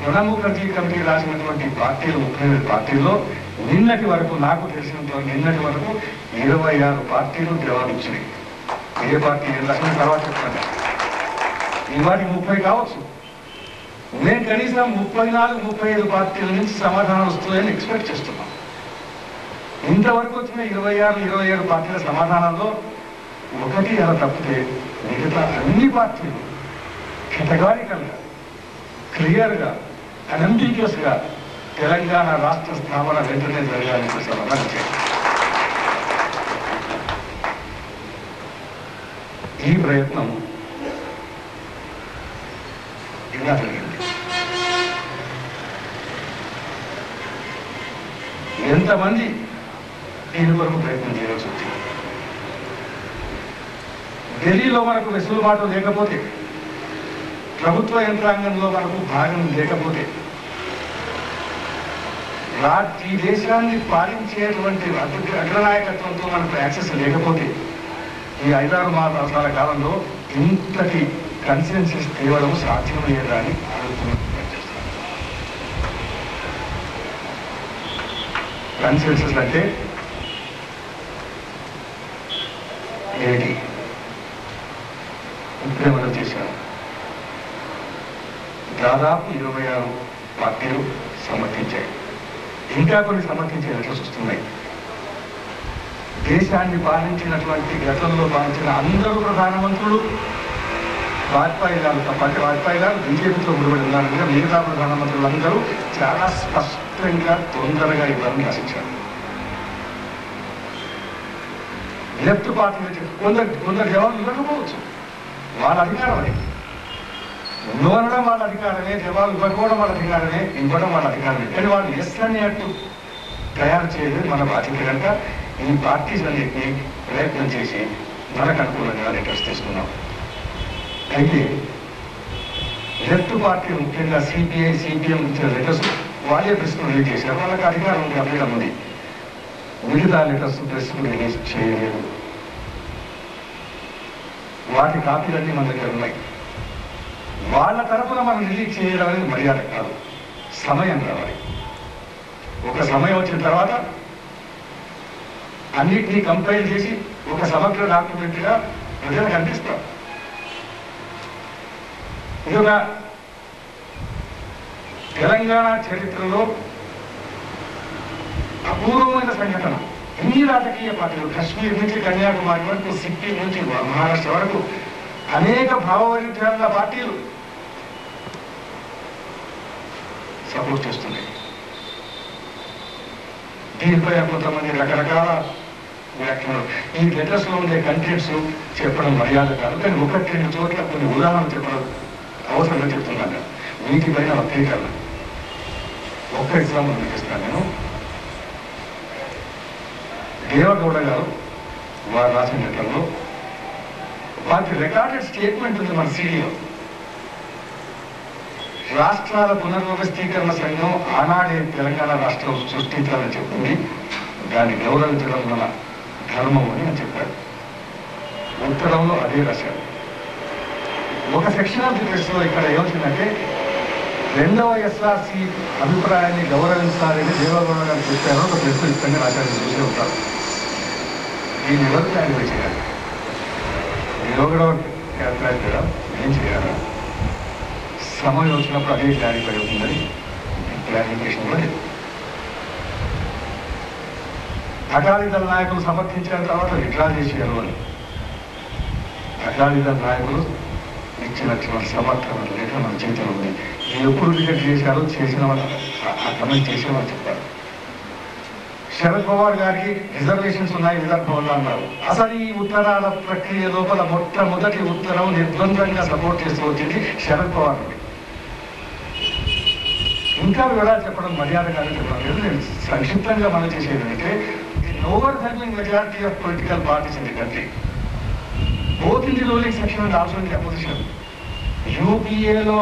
ఈ రోజు ముఖర్జీ కమిటీ రాసినటువంటి పార్టీలు ముప్పై ఎనిమిది పార్టీల్లో నిన్నటి వరకు నాకు తెలిసినంత నిన్నటి వరకు ఇరవై ఆరు పార్టీలు జవాబిచ్చినాయి ఏ పార్టీ ఏం రాసిన తర్వాత చెప్తాను. ఇవాటి ముప్పై కావచ్చు. నేను కనీసం ముప్పై నాలుగు ముప్పై ఐదు పార్టీల నుంచి సమాధానం వస్తుందని ఎక్స్పెక్ట్ చేస్తున్నాం. ఇంతవరకు వచ్చిన ఇరవై ఆరు ఇరవై ఏడు పార్టీల సమాధానంలో ఒకటి అలా తప్పితే మిగతా అన్ని పార్టీలు కెటగారికల్గా క్లియర్గా అనంబిగ్యస్గా తెలంగాణ రాష్ట్ర స్థాపన వెంటనే జరగాలని సమాధానం ఈ ప్రయత్నం ఇలా జరిగింది. ఎంతమంది దీని వరకు ప్రయత్నం చేయవలసి వచ్చింది? ఢిల్లీలో మనకు వెసులుబాటు లేకపోతే ప్రభుత్వ యంత్రాంగంలో మనకు భాగం లేకపోతే రా- ఈ దేశాన్ని పాలించేటువంటి అగ్రనాయకత్వంతో మనకు యాక్సెస్ లేకపోతే ఈ ఐదారు మాసాల కాలంలో ఇంతటి కన్సెన్సెస్ తేవడం సాధ్యం లేదా అని ఆలోచన కన్సెన్సెస్ అంటే ఏంటి ఇప్పుడే మనం చేశాను దాదాపు ఇరవై ఆరు పార్టీలు సమర్థించాయి. ఇంకా కొన్ని సమర్థించే లెటర్స్ వస్తున్నాయి. దేశాన్ని పాలించినటువంటి గతంలో పాలించిన అందరూ ప్రధానమంత్రులు వాజ్పేయి గారు తప్పటి వాజ్పేయి గారు బీజేపీతో ముడిపడి ఉన్నారంటే మిగతా ప్రధానమంత్రులందరూ చాలా స్పష్టంగా తొందరగా ఇవ్వాలని ఆశించారు లెఫ్ట్ పార్టీ కొందరు కొందరు జవాబులు ఇవ్వకపోవచ్చు. వాళ్ళ అధికారం అనేది నో అనడం వాళ్ళ అధికారమే జవాబు ఇవ్వకపోవడం వాళ్ళ అధికారమే ఇవ్వడం వాళ్ళ అధికారమే. కానీ వాళ్ళు ఎస్ అనేట్టు తయారు చేయలేదు మన బాధ్యత కనుక ఈ పార్టీస్ అన్నింటినీ ప్రయత్నం చేసి మనకు అనుకూలంగా లెటర్స్ తీసుకున్నాం అయితే లెఫ్ట్ పార్టీ ముఖ్యంగా సిపిఐ సిపిఎం ఇచ్చిన లెటర్స్ వాళ్ళే ప్రెస్ రిలీజ్ చేశారు. వాళ్ళకి అధికారం ఉంది అభ్యర్థం ఉంది. మిగతా లెటర్స్ ప్రెస్ రిలీజ్ చేయలేదు. వాటి కాపీలన్నీ మన దగ్గర ఉన్నాయి. వాళ్ళ తరఫున మనం రిలీజ్ చేయడం అనేది మర్యాద కాదు. సమయం కావాలి. ఒక సమయం వచ్చిన తర్వాత అన్నిటినీ కంపైల్ చేసి ఒక సమగ్ర డాక్యుమెంట్గా ప్రజలకు అందిస్తాం. ఇది ఒక తెలంగాణ చరిత్రలో అపూర్వమైన సంఘటన. ఎన్ని రాజకీయ పార్టీలు కశ్మీర్ నుంచి కన్యాకుమారి వరకు సిక్కిం నుంచి మహారాష్ట్ర వరకు అనేక భావవైవిధ్యాల పార్టీలు సపోర్ట్ చేస్తున్నాయి దీనిపై కొంతమంది రకరకాల వ్యాఖ్యలు. ఈ లెటర్స్లో ఉండే కంటెంట్స్ చెప్పడం మర్యాద కాదు. కానీ ఒకటి రెండు చోట్ల కొన్ని ఉదాహరణలు చెప్పడం అవసరంగా చెప్తున్నాను. వీటిపైన వక్రీకరణ ఒక్క ఎగ్జాంపుల్ మీకు నేను. దేవగౌడ గారు వారు రాసిన లెటర్లో వాటి రికార్డెడ్ స్టేట్మెంట్ ఉంది మన సీడీలో. రాష్ట్రాల పునర్వ్యవస్థీకరణ సంఘం ఆనాడే తెలంగాణ రాష్ట్రం సృష్టించాలని చెప్పింది దాన్ని గౌరవించడం మన ధర్మం అని అని చెప్పారు. ఉత్తరంలో అదే రాశాడు ఒక సెక్షన్ ఆఫ్ ది ఇక్కడ ఏమవుతుందంటే రెండవ ఎస్ఆర్సి అభిప్రాయాన్ని గౌరవించాలని దేవగౌడ గారు చెప్పారో ఒక ప్రశ్నిష్టంగా రాశారు. చూసే ఉంటారు. దీని ఎవరు క్లారిఫై చేయాలి? దేవగౌడ క్లారిఫై చేయడం ఏం చేయాలి? సమయం వచ్చినప్పుడు అదే క్లారిఫై అవుతుందని క్లారిఫికేషన్ కూడా లేదు నాయకులు సమర్థించిన తర్వాత విడ్రా చేశారు అని అకాలీదళ నాయకులు ఇచ్చినటువంటి సమర్థన లేఖ మన చేతిలో ఉంది. ఎప్పుడు రిజెక్ట్ చేశారో చేసిన వాళ్ళు ఆ చెప్పారు. శరద్ పవార్ గారికి రిజర్వేషన్స్ ఉన్నాయి విదర్భంలో అన్నారు. అసలు ఈ ఉత్తరాల ప్రక్రియ లోపల మొట్టమొదటి ఉత్తరం నిర్బంధంగా సపోర్ట్ చేస్తూ వచ్చింది శరద్ పవార్ ఇంకా వివరాలు చెప్పడం మర్యాద కాదు చెప్పడం లేదు నేను సంక్షిప్తంగా మనం చేసేది అంటే overwhelming majority of political parties in the country both in the ruling section and యూపీఏలో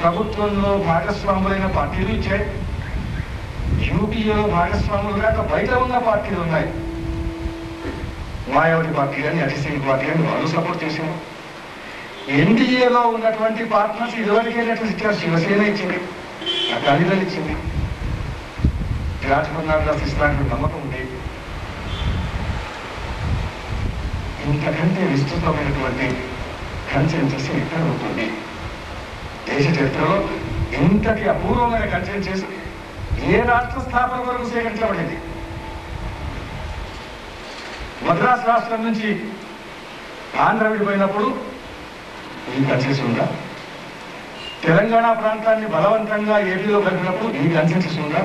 ప్రభుత్వంలో భాగస్వాములైన పార్టీలు ఇచ్చాయి. యూపీఏలో భాగస్వాములు కాక బయట ఉన్న పార్టీలు ఉన్నాయి. మాయావతి పార్టీ అని అజిత్ సింగ్ పార్టీ అని వాళ్ళు సపోర్ట్ చేశారు. ఎన్డీఏలో ఉన్నటువంటి పార్ట్నర్స్ ఇదివరకే లెటర్స్ ఇచ్చారు శివసేన ఇచ్చింది. అకాలీదళ్ ఇచ్చింది రాజమన్నాథ్ ఇస్తానని నమ్మకం ఉంది. ఇంతకంటే విస్తృతమైనటువంటి కన్సెన్సెస్ ఎక్కడ ఉంటుంది? దేశ చరిత్రలో ఇంతటి అపూర్వమైన కన్సెన్సెస్ ఏ రాష్ట్ర స్థాపన వరకు సేకరించబడింది? మద్రాసు రాష్ట్రం నుంచి ఆంధ్ర విడిపోయినప్పుడు ఈ కన్సెన్స్ ఉందా? తెలంగాణ ప్రాంతాన్ని బలవంతంగా ఏపీలో కలిపినప్పుడు ఈ కన్సెన్సెస్ ఉందా?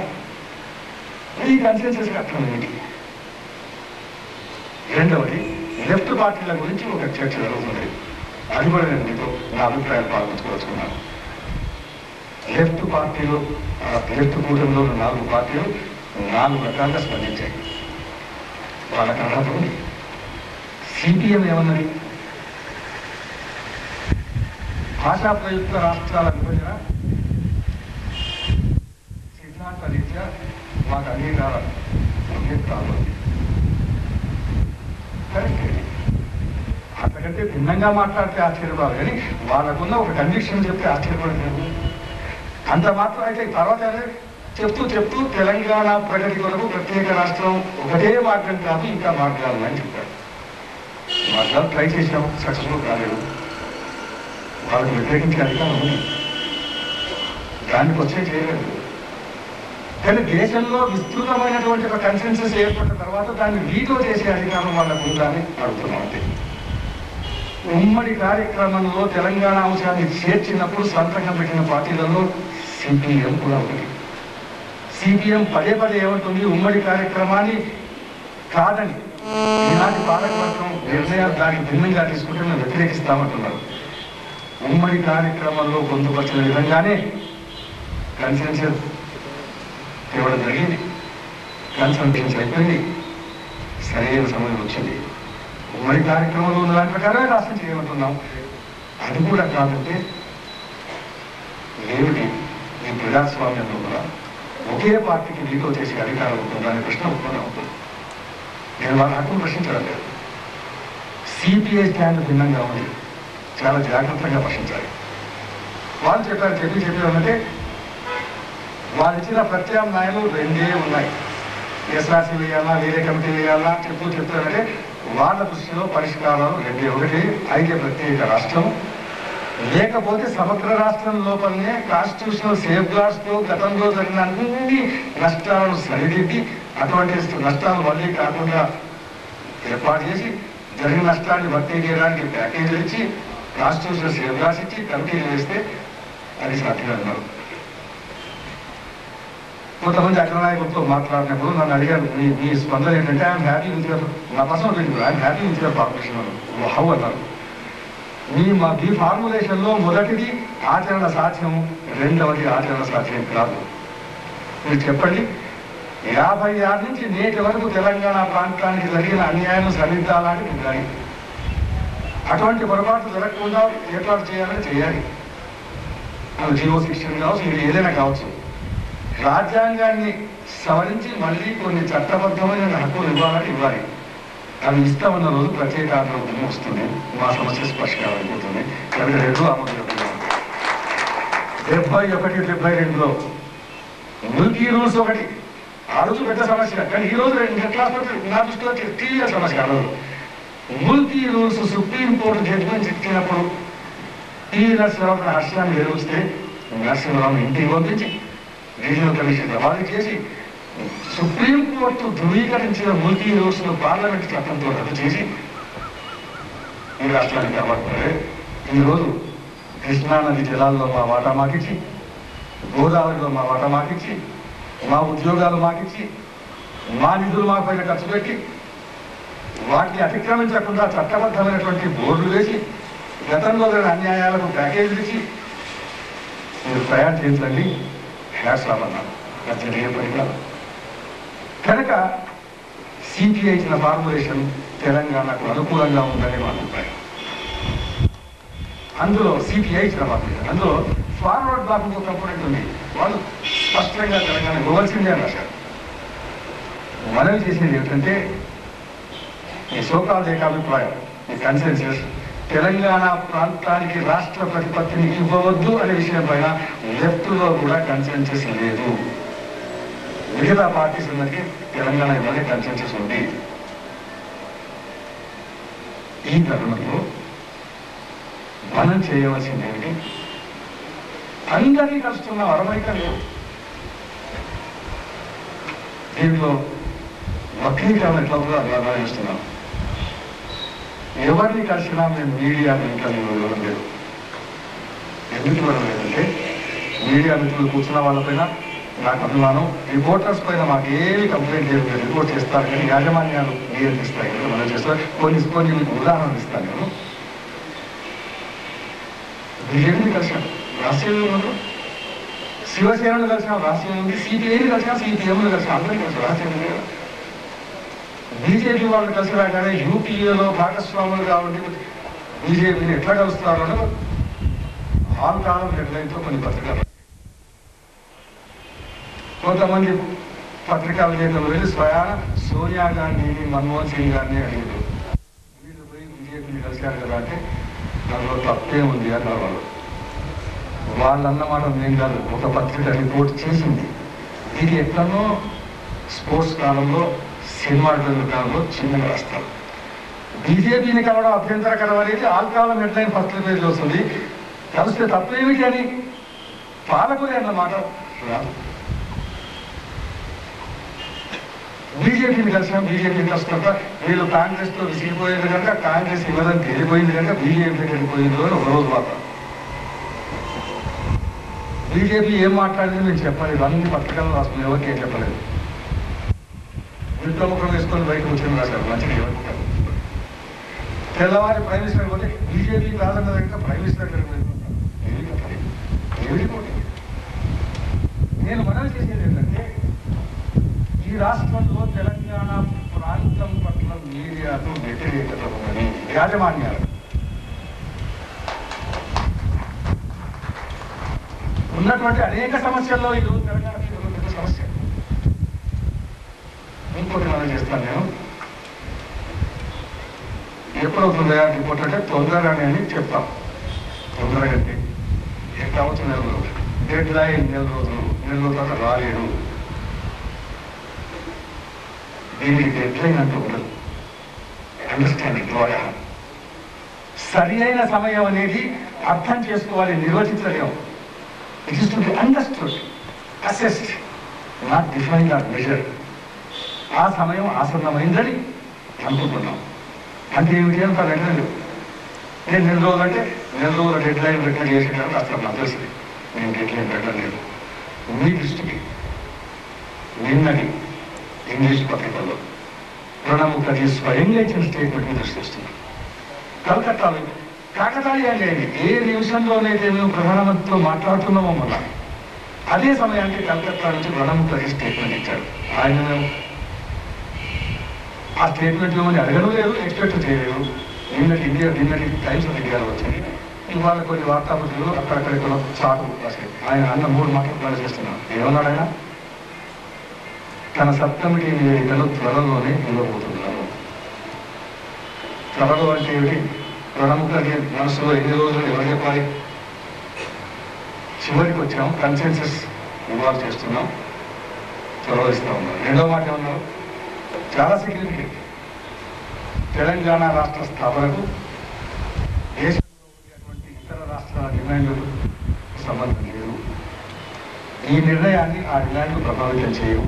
ఈ కన్సెన్సెస్ అర్థం ఏంటి? రెండవది లెఫ్ట్ పార్టీల గురించి ఒక చర్చ జరుగుతుంది. అది కూడా నేను మీతో నా అభిప్రాయాలు పాల్గొంచుకోవచ్చుకున్నాను లెఫ్ట్ పార్టీలు లెఫ్ట్ కూటమిలో ఉన్న నాలుగు పార్టీలు నాలుగు రకాలుగా స్పందించాయి. వాళ్ళకి అర్హత ఉంది. సిపిఎం ఏమన్నది? భాషా ప్రయుక్త రాష్ట్రాల విభజన సిద్ధాంత రీత్యా మాకు అంగీకారం అంగీకారం. కరెక్ట్. అంతకంటే భిన్నంగా మాట్లాడితే ఆశ్చర్యపడాలి కానీ వాళ్ళకున్న ఒక కండిషన్ చెప్తే ఆశ్చర్యపడలేదు అంత మాత్రం అయితే తర్వాత చెప్తూ చెప్తూ తెలంగాణ ప్రగతి కొరకు ప్రత్యేక రాష్ట్రం ఒకటే మార్గం కాదు ఇంకా మార్గాలు అని చెప్పారు. మార్గాలు ట్రై చేసాం సక్సెస్ఫుల్ కాలేదు. వాళ్ళకి వ్యతిరేకించే అధికారం ఉంది. దానికి వచ్చే చేయలేదు. కానీ దేశంలో విస్తృతమైనటువంటి ఒక కన్సెన్సస్ ఏర్పడిన తర్వాత దాన్ని వీటో చేసే అధికారం వాళ్ళకు ఉందని అడుగుతున్నాం అంతే. ఉమ్మడి కార్యక్రమంలో తెలంగాణ అంశాన్ని చేర్చినప్పుడు సంతకం పెట్టిన పార్టీలలో సిపిఎం కూడా ఉంది. సిపిఎం పదే పదే ఏమంటుంది? ఉమ్మడి కార్యక్రమాన్ని కాదని. ఈనాటి పాలకవర్గం నిర్ణయాలు దానికి భిన్నంగా తీసుకుంటే మేము వ్యతిరేకిస్తామంటున్నారు. ఉమ్మడి కార్యక్రమంలో పొందుపరిచిన విధంగానే కన్సెన్సెస్ తేవడం జరిగింది. కన్సల్టెన్స్ అయిపోయింది. సరైన సమయం వచ్చింది. ఉమ్మడి కార్యక్రమంలో ఉన్న దాని ప్రకారమే రాష్ట్రం చేయమంటున్నాం అది కూడా కాదంటే ఏమిటి? ఈ ప్రజాస్వామ్యంలో కూడా ఒకే పార్టీకి వీటో చేసే అధికారం ఉంటుందా. అనే ప్రశ్న ఉత్పన్నం అవుతుంది. నేను వాళ్ళ హక్కును ప్రశ్నించడం లేదు. సిపిఐ స్టాండ్ భిన్నంగా ఉంది. చాలా జాగ్రత్తగా ప్రశ్నించాలి వాళ్ళు చెప్పారు చెప్పి చెప్పారంటే వాళ్ళు ఇచ్చిన ప్రత్యామ్నాయాలు రెండే ఉన్నాయి. ఎస్ఆర్సీ వేయాలా వేరే కమిటీ వేయాలా చెప్పు చెప్తారంటే వాళ్ళ దృష్టిలో పరిష్కారాలు రెండే. ఒకటి అయితే ప్రత్యేక రాష్ట్రం. లేకపోతే సమగ్ర రాష్ట్రం లోపలనే కాన్స్టిట్యూషనల్ సేఫ్ గార్డ్స్తో గతంలో జరిగిన అన్ని నష్టాలను సరిదిద్ది అటువంటి నష్టాలు మళ్ళీ కాకుండా ఏర్పాటు చేసి జరిగిన నష్టాన్ని భర్తీ చేయడానికి ప్యాకేజీలు ఇచ్చి కాన్స్టిట్యూషన్స్ సేఫ్ కమిటీ ఇచ్చి వేస్తే అది సాధ్యం అన్నారు. కొంతమంది అగ్రనాయకులతో మాట్లాడినప్పుడు నన్ను అడిగారు మీ మీ స్పందన ఏంటంటే ఐఎమ్ హ్యాపీ విత్ యువర్ నా personal feeling I'm happy with your how అన్నారు. మీ మా మీ ఫార్ములేషన్లో మొదటిది ఆచరణ సాధ్యం రెండవది ఆచరణ సాధ్యం కాదు. మీరు చెప్పండి యాభై ఆరు నుంచి నేటి వరకు తెలంగాణ ప్రాంతానికి జరిగిన అన్యాయం సరిద్దాలని ఉన్నాయి అటువంటి పొరపాటు జరగకుండా ఏర్పాటు చేయాలని చేయాలి. జీవో జియో కావచ్చు ఇది ఏదైనా కావచ్చు. రాజ్యాంగాన్ని సవరించి మళ్ళీ కొన్ని చట్టబద్ధమైన హక్కులు ఇవ్వాలని ఇవ్వాలి. అవి ఇస్తామన్న రోజు ప్రత్యేక ఆందోళన వస్తుంది. మా సమస్య స్పష్టంగా అయిపోతుంది కవిత రెండు ఆమోదం డెబ్బై ఒకటి డెబ్బై రెండులో ముల్కీ రూల్స్ ఒకటి. ఆ రోజు పెద్ద సమస్య. కానీ ఈ రోజు రెండు ఎట్లా నా దృష్టిలో తీవ్ర సమస్య ఆ రోజు Mulki rules Supreme Court judgement ఇచ్చినప్పుడు టీ నరసింహరావు హర్షాన్ని వెలుగుస్తే నరసింహరావు ఇంటికి పంపించి రీజనల్ కమిషన్ సవాలు చేసి సుప్రీం కోర్టు ధృవీకరించిన ముల్కీ రూల్స్ పార్లమెంట్ చట్టంతో రద్దు చేసి ఈ రాష్ట్రానికి అమర్పడే ఈరోజు కృష్ణానది జలాల్లో మా వాటా మాకిచ్చి గోదావరిలో మా వాటా మాకిచ్చి మా ఉద్యోగాలు మాకిచ్చి మా నిధులు మా పైన ఖర్చు పెట్టి వాటిని అతిక్రమించకుండా చట్టబద్ధమైనటువంటి బోర్డులు వేసి గతంలో జరిగిన అన్యాయాలకు ప్యాకేజీలు ఇచ్చి మీరు ప్రయాణం చేయించండి. హ్యాట్స్ అన్నారు అది జరిగే పని కాదు కనుక సిపిఐ ఇచ్చిన ఫార్ములేషన్ తెలంగాణకు అనుకూలంగా ఉందని మా అభిప్రాయం. అందులో సిపిఐ ఇచ్చిన ఫార్ములేషన్. అందులో ఫార్వర్డ్ బ్లాక్ ఒక కంపోనెంట్ ఉంది. వాళ్ళు స్పష్టంగా తెలంగాణ ఇవ్వవలసిందే అని రాశారు మనవి చేసేది ఏమిటంటే ఈ సోకాల్ ఏకాభిప్రాయం ఈ కన్సెన్సస్ తెలంగాణ ప్రాంతానికి రాష్ట్ర ప్రతిపత్తిని ఇవ్వవద్దు అనే విషయం పైన లెఫ్ట్లో కూడా కన్సెన్సస్ లేదు. మిగతా పార్టీస్ ఉన్నది తెలంగాణ ఇవ్వనే కన్సెన్సస్ ఉంది. ఈ తరుణంలో మనం చేయవలసింది ఏమిటి? అందరినీ కలుస్తున్న అరవైక లేవు దీంట్లో వక్రీకరణ ఎట్లా ఉందో అలా చేస్తున్నాం. ఎవరిని కలిసినా మేము మీడియా మిత్రులు ఇవ్వడం లేదు ఎందుకు ఇవ్వడం లేదంటే మీడియా మిత్రులు కూర్చున్న వాళ్ళపైన నాకు అభిమానం రిపోర్టర్స్ పైన మాకు ఏమి కంప్లైంట్ చేయలేదు రిపోర్ట్ చేస్తారు కానీ యాజమాన్యాలు నియంత్రిస్తాయి కనుక మనం చేస్తారు? కొన్ని కొన్ని మీకు ఉదాహరణలు ఇస్తాను నేను. బీజేపీని కలిసాను? రాష్ట్రీయ ఉన్నారు శివసేనను కలిసినాం రాష్ట్రీయ సిపిఐని కలిసినా సిపిఎంను కలిసినా అందరినీ కలిసి బీజేపీ వాళ్ళు కలిసి రాగానే యూపీఏలో భాగస్వాములు కాబట్టి బీజేపీని ఎట్లా కలుస్తారు అని ఆల్కాలం నిర్ణయంతో కొన్ని పత్రికలు. కొంతమంది పత్రికా విలేకరులు వెళ్ళి స్వయాన సోనియా గాంధీని మన్మోహన్ సింగ్ గారిని అడిగారు. వీళ్ళు పోయి బీజేపీని కలిశారు కదా అంటే దానిలో తప్పే ఉంది అన్నారు వాళ్ళు. వాళ్ళు అన్నమాట నేను కాదు ఒక పత్రిక రిపోర్ట్ చేసింది. ఇది ఎట్లనో స్పోర్ట్స్ కాలంలో సినిమా కాదు చిన్న రాస్తారు బీజేపీని కలవడం అభ్యంతరకరం అనేది ఆల్కాలం హెడ్లైన్ ఫస్ట్ పేజ్ వస్తుంది. కలిస్తే తప్పేమిటి అని పాలకులే అన్నమాట రాదు. బీజేపీని కలిసిన బీజేపీ కలిసినప్పుడు వీళ్ళు కాంగ్రెస్తో విసిగిపోయింది కనుక కాంగ్రెస్ ఇవ్వదని తేలిపోయింది కనుక బీజేపీ దగ్గరికి అని ఒకరోజు మాట బీజేపీ ఏం మాట్లాడింది మేము చెప్పాలి ఇవన్నీ పత్రికల్లో రాసుకుని ఎవరికి ఏం చెప్పలేదు. ఇంట్లో ముఖం వేసుకొని బయట కూర్చొని రాశారు మంచిగా ఎవరికి తెల్లవారి ప్రైమ్ మినిస్టర్ పోతే బీజేపీ కాదన్న దగ్గర ప్రైమ్ మినిస్టర్ దగ్గరికి నేను మనం చేసేది ఏంటంటే ఈ రాష్ట్రంలో తెలంగాణ ప్రాంతం పట్ల మీడియాతో వ్యతిరేకత యాజమాన్యాలు. ఉన్నటువంటి అనేక సమస్యల్లో ఈరోజు తెలంగాణ తీవ్ర పెద్ద సమస్య ఇంకోటి మనం చేస్తాను నేను. ఎప్పుడవుతుందా రిపోర్ట్ అంటే తొందరగానే అని చెప్తాం. తొందరగా అంటే అవుతుంది నెల రోజులు. డెడ్ లైన్ నెల రోజులు. నెల రోజుల తర్వాత రాలేడు దీనికి డెడ్ లైన్ అంటూ ఉండదు. అండర్స్టాండింగ్ ద్వారా సరి అయిన సమయం అనేది అర్థం చేసుకోవాలి నిర్వచించలేము. It is to be understood assessed not define or measure ఆ సమయం ఆసన్నమైందని అనుకుంటున్నాం. అంటే ఏమిటి అని తను లేవు. నేను నెల రోజులు అంటే నెల రోజుల డెడ్ లైన్ రిటర్న్ చేసేటప్పుడు అసలు నాకు తెలిసింది నేను డెడ్ లైన్ పెట్టలేదు మీ దృష్టికి నిన్నటి ఇంగ్లీష్ పత్రికల్లో ప్రణముఖి స్వయంగా ఇచ్చిన స్టేట్మెంట్ దృష్టిస్తున్నాను కలకత్తాలో కాకతాళీయంగా అయింది ఏ నిమిషంలోనైతే మేము ప్రధానమంత్రితో మాట్లాడుతున్నామో మళ్ళా అదే సమయానికి కలకత్తా నుంచి ప్రణముఖి స్టేట్మెంట్ ఇచ్చాడు ఆయన ఆ స్టేట్మెంట్ ఇవ్వమని అడగడం లేదు ఎక్స్పెక్ట్ చేయలేదు. నిన్నటి ఇండియా నిన్నటి టైమ్స్ ఆఫ్ ఇండియాలో వచ్చింది ఇవాళ కొన్ని వార్తాపత్రికలు అక్కడక్కడ కొన్ని చాటు రాశాయి. ఆయన అన్న మూడు మాటలు ప్లాన్ చేస్తున్నాను ఏమన్నాడు ఆయన తన సబ్ నివేదికను త్వరలోనే ఇవ్వబోతున్నాను త్వరలో అంటే ఏమిటి? ప్రణముఖి మనసులో ఎన్ని రోజులు ఎవరు చెప్పాలి? చివరికి వచ్చాం కన్సెన్సస్ ఇన్వాల్వ్ చేస్తున్నాం. త్వరలో ఇస్తా ఉన్నాం రెండో మాట ఏమన్నారు? చాలా సిగ్నిఫికెంట్ తెలంగాణ రాష్ట్ర స్థాపనకు దేశంలో ఉండేటువంటి ఇతర రాష్ట్రాల డిమాండ్లకు సంబంధం లేదు. ఈ నిర్ణయాన్ని ఆ డిమాండ్లు ప్రభావితం చేయవు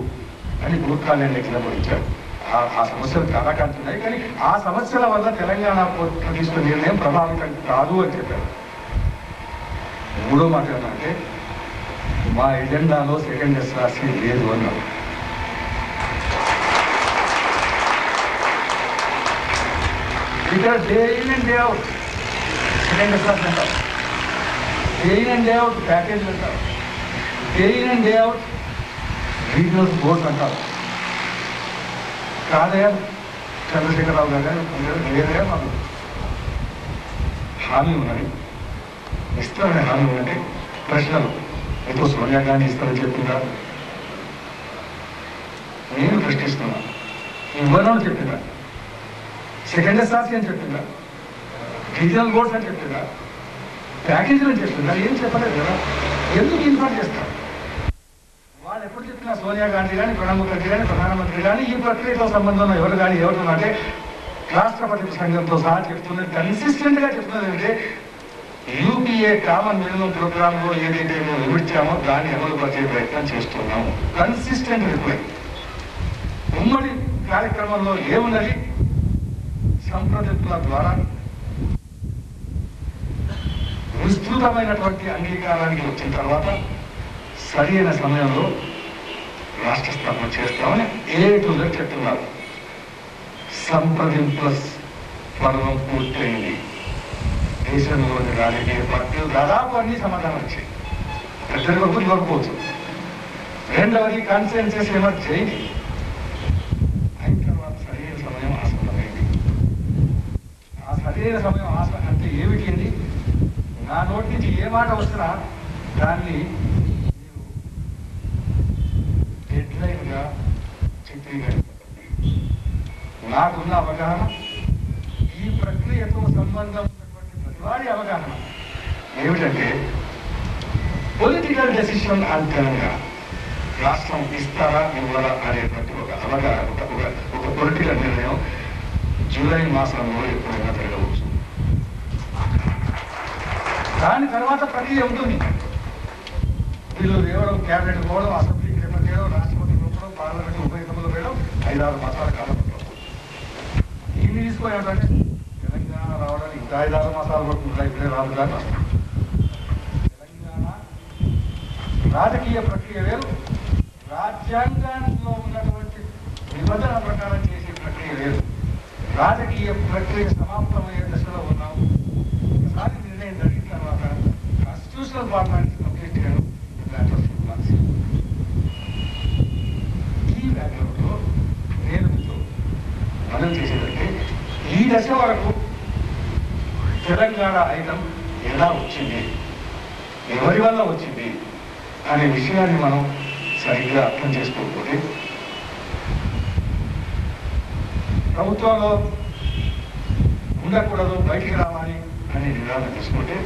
అని గురుకాలను లెక్కలపడించారు ఆ- ఆ సమస్యలు చాలా కంటున్నాయి కానీ ఆ సమస్యల వల్ల తెలంగాణ తీసుకున్న నిర్ణయం ప్రభావితం కాదు అని చెప్పారు. మూడో మాట ఏంటంటే మా ఎజెండాలో సెకండ్ ఎస్ఆర్సీ లేదు అన్నారు. ఇక్కడ day in and day out second class అంటారు day in and day out package అంటారు. Day in and day out regional boards అంటారు. కాదయా చంద్రశేఖరరావు గారు లేదయ్యా మాకు హామీ ఉన్నది. ఇస్తారనే హామీ ఉందంటే ప్రశ్నలు. ఎక్కువ సోనియా గాంధీ ఇస్తారని చెప్పిందా నేను ప్రశ్నిస్తున్నాను ఇవ్వనని అని చెప్పిందా సెకండ్ ఎస్ఆర్సీ అని చెప్పిందా రీజనల్ బోర్డ్స్ అని చెప్పిందా ప్యాకేజీలు అని చెప్పిందా ఏం చెప్పలేదు కదా? ఎందుకు ఇన్ఫార్మ్ చేస్తారు వాళ్ళు ఎప్పుడు చెప్పినా సోనియా గాంధీ కానీ ప్రణబ్ ముఖర్జీ కానీ ప్రధానమంత్రి కానీ ఈ ప్రక్రియతో సంబంధం ఎవరు కానీ ఎవరు అంటే రాష్ట్రపతి సంఘంతో సహా చెప్తున్నది కన్సిస్టెంట్గా చెప్తున్నది అంటే యూపీఏ కామన్ మినిమం ప్రోగ్రామ్లో ఏదైతే మేము వివరించామో దాన్ని అమలు పరిచే ప్రయత్నం చేస్తున్నాము. కన్సిస్టెంట్ రిప్లై ఉమ్మడి కార్యక్రమంలో ఏమున్నది? సంప్రదింపుల ద్వారా విస్తృతమైనటువంటి అంగీకారానికి వచ్చిన తర్వాత సరైన సమయంలో రాష్ట్ర స్థాపన చేస్తామని ఏ టు జెడ్ చెప్తున్నారు. సంప్రదింపుల పర్వం పూర్తయింది. దేశంలోని రాజకీయ పార్టీలు దాదాపు అన్ని సమాధానం వచ్చాయి. పెద్దలు వరకు ఇవ్వకపోవచ్చు రెండవది కాన్సెన్సెస్ ఏమో చేయండి అయిన తర్వాత సరైన సమయం ఆసన్నమైంది ఆ సరైన సమయం అంటే ఏమిటి అని నా నోటి నుంచి ఏ మాట వస్తున్నా దాన్ని డెడ్ లైన్గా చిత్రీకరించండి నాకున్న అవగాహన ఈ ప్రక్రియతో సంబంధం ఉన్నటువంటి ప్రతివాడి అవగాహన ఏమిటంటే పొలిటికల్ డెసిషన్ అంతరంగా రాష్ట్రం ఇస్తారా ఇవ్వరా అనేటువంటి ఒక అవగాహన ఒక- ఒక పొలిటికల్ నిర్ణయం జూలై మాసంలో ఎప్పుడైనా జరగవచ్చు దాని తర్వాత ప్రక్రియ ఉంటుంది. వీళ్ళు కేవలం క్యాబినెట్ పోవడం అసెంబ్లీ రిఫర్ చేయడం రాష్ట్రపతి రూపడం పార్లమెంట్ ఉపయోగంలో వేయడం ఐదారు మాసాల కాలం. ఇన్ని తీసుకోవాలంటే తెలంగాణ రావడానికి ఇంకా ఐదారు మాసాలు పడుతుంది? ఇప్పుడే రాదు కానీ తెలంగాణ రాజకీయ ప్రక్రియ వేరు. రాజ్యాంగంలో ఉన్నటువంటి నిబంధన ప్రకారం చేసే ప్రక్రియ వేరు. రాజకీయ ప్రక్రియ సమాప్తమయ్యే దశలో ఉన్నాం ఒకసారి నిర్ణయం జరిగిన తర్వాత కాన్స్టిట్యూషనల్ ఫార్మాలిటీ కంప్లీట్ చేయడం that was six months. ఈ బ్యాక్గ్రౌండ్లో నేను మీతో మనం చేసేదంటే ఈ దశ వరకు తెలంగాణ ఐటమ్ ఎలా వచ్చింది ఎవరి వల్ల వచ్చింది అనే విషయాన్ని మనం సరిగ్గా అర్థం చేసుకోకపోతే ప్రభుత్వంలో ఉండకూడదు బయటికి రావాలి అనే నిర్ణయం తీసుకుంటే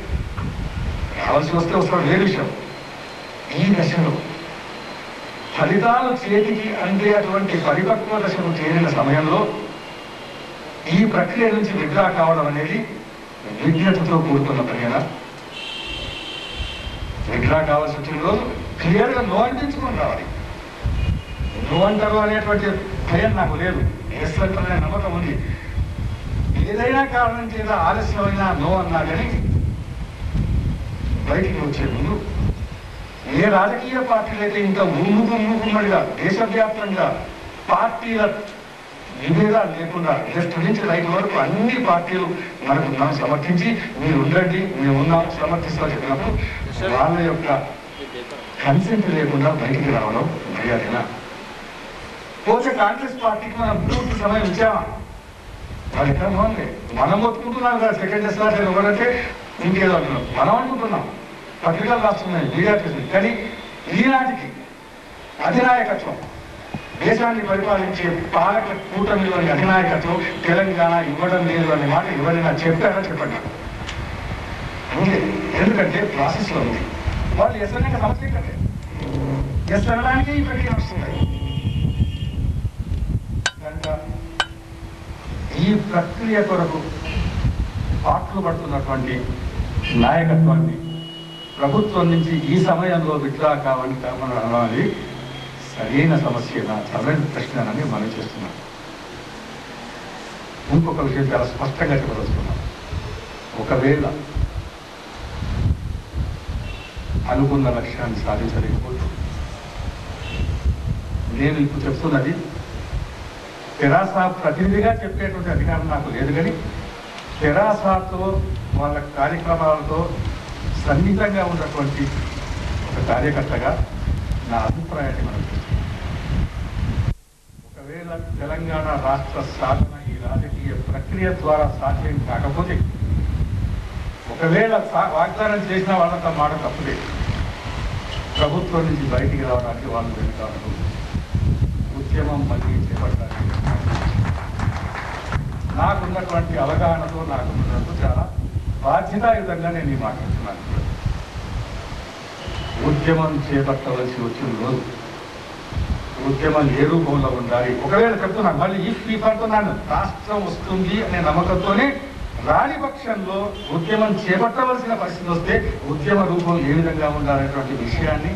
రావాల్సి వస్తే వస్తాడు వేరే విషయం ఈ దశలో. ఫలితాలు చేతికి అందేటువంటి పరిపక్వ దశను చేరిన సమయంలో ఈ ప్రక్రియ నుంచి విడ్రా కావడం అనేది విజ్ఞతతో కూడుకున్న ప్రయాణ విడ్రా కావాల్సి వచ్చిన రోజు క్లియర్గా నో అనిపించుకొని రావాలి. నో అంటారు అనేటువంటి భయం నాకు లేదు. ఎస్ నమ్మకం ఉంది. ఏదైనా కారణం చేత ఆలస్యమైనా నో అన్నా కానీ బయటికి వచ్చే ముందు ఏ రాజకీయ పార్టీలు అయితే ఇంకా ఉమ్ముకు ఉమ్ముకున్నట్టుగా దేశవ్యాప్తంగా పార్టీల విభేదాలు లేకుండా లెఫ్ట్ నుంచి రైట్ వరకు అన్ని పార్టీలు మనకు మనం సమర్థించి మీరు ఉండండి మేము ఉన్నాం సమర్థిస్తా చెప్పినప్పుడు వాళ్ళ యొక్క కన్సెంట్ లేకుండా బయటికి రావడం మర్యాదనా? పోతే కాంగ్రెస్ పార్టీకి మనం పూర్తి సమయం ఇచ్చామా? వాళ్ళు ఎక్కడ బాగుంది మనం ఒప్పుకుంటున్నాం కదా సెకండ్ ఎస్ఆర్ ఎవరంటే ఇంకేదో అంటున్నాం మనం అనుకుంటున్నాం. పత్రికలు రాస్తున్నాయి మీడియా కానీ ఈనాటికి అధినాయకత్వం దేశాన్ని పరిపాలించే పాలక కూటమిలోని అధినాయకత్వం తెలంగాణ ఇవ్వడం లేదు అనే మాట ఎవరైనా చెప్పారా చెప్పండి. ఉంది. ఎందుకంటే ప్రాసెస్లో ఉంది. వాళ్ళు ఎస్ అనే సమస్య కంటే ఎస్ అనడానికి ఈ ప్రక్రియ వస్తుంది. కనుక ఈ ప్రక్రియ కొరకు పాటలు పడుతున్నటువంటి నాయకత్వాన్ని ప్రభుత్వం నుంచి ఈ సమయంలో విత్డ్రా కావాలని కావాలని అనాలి. సరైన సమస్య నా సరైన ప్రశ్నని మనం చేస్తున్నాం. ఇంకొక విషయం చాలా స్పష్టంగా చెప్పదలుచుకున్నాం. ఒకవేళ అనుకున్న లక్ష్యాన్ని సాధించలేకపోతే నేను ఇప్పుడు చెప్తున్నది తెరాస ప్రతినిధిగా చెప్పేటువంటి అధికారం నాకు లేదు కానీ తెరాసతో వాళ్ళ కార్యక్రమాలతో సన్నిహితంగా ఉన్నటువంటి ఒక కార్యకర్తగా నా అభిప్రాయాన్ని మనం ఒకవేళ తెలంగాణ రాష్ట్ర సాధన ఈ రాజకీయ ప్రక్రియ ద్వారా సాధ్యం కాకపోతే ఒకవేళ సా- వాగ్దానం చేసిన వాళ్ళంతా మాట తప్పుదే ప్రభుత్వం నుంచి బయటికి రావడానికి వాళ్ళు వెళ్తారు. ఉద్యమం మళ్ళీ చేపట్టడానికి. నాకున్నటువంటి అవగాహనతో నాకున్నటువంటి చాలా బాధ్యతాయుతంగా నేను ఈ మాట్లాడుతున్నాను ఉద్యమం చేపట్టవలసి వచ్చిన రోజు ఉద్యమం ఏ రూపంలో ఉండాలి? ఒకవేళ చెప్తున్నాను మళ్ళీ ఈ స్పీక్ రాష్ట్రం వస్తుంది అనే నమ్మకంతోనే రాని పక్షంలో ఉద్యమం చేపట్టవలసిన పరిస్థితి వస్తే ఉద్యమ రూపం ఏ విధంగా ఉండాలనేటువంటి విషయాన్ని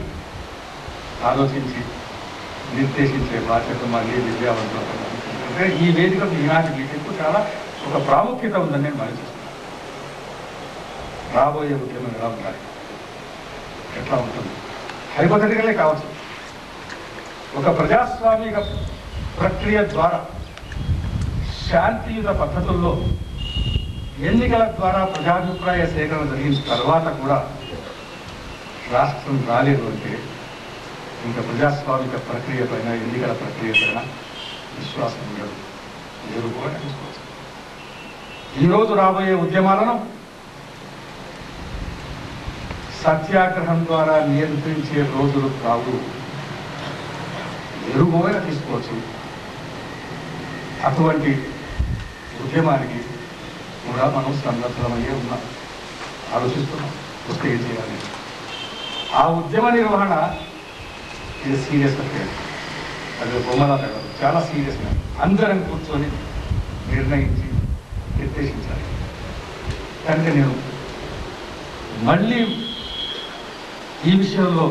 ఆలోచించి నిర్దేశించే బాధ్యత మళ్ళీ విద్యావంతులు. అంటే ఈ వేదికకు ఈనాటి మీటింగ్కు చాలా ఒక ప్రాముఖ్యత ఉందని నేను భావిస్తున్నాను. రాబోయే ఉద్యమం ఎలా ఉండాలి? ఎట్లా ఉంటుంది? హైపోథెటికలే కావచ్చు. ఒక ప్రజాస్వామిక ప్రక్రియ ద్వారా శాంతియుత పద్ధతుల్లో ఎన్నికల ద్వారా ప్రజాభిప్రాయ సేకరణ జరిగిన తర్వాత కూడా రాష్ట్రం రాలేదు అంటే ఇంకా ప్రజాస్వామిక ప్రక్రియ పైన ఎన్నికల ప్రక్రియ పైన విశ్వాసం ఉండదు. లేదు కూడా తెలుసుకోవచ్చు ఈరోజు రాబోయే ఉద్యమాలను సత్యాగ్రహం ద్వారా నియంత్రించే రోజులు కావు. ఎరుగోగా తీసుకోవచ్చు. అటువంటి ఉద్యమానికి కూడా మనం సన్నద్ధమయ్యే ఉన్నాం. ఆలోచిస్తున్నాం. వస్తే ఏం చేయాలి? ఆ ఉద్యమ నిర్వహణ ఇది సీరియస్ అఫేర్ అది బొమ్మలా కాదు చాలా సీరియస్ అందరం కూర్చొని నిర్ణయించి నిర్దేశించాలి. కనుక నేను మళ్ళీ ఈ విషయంలో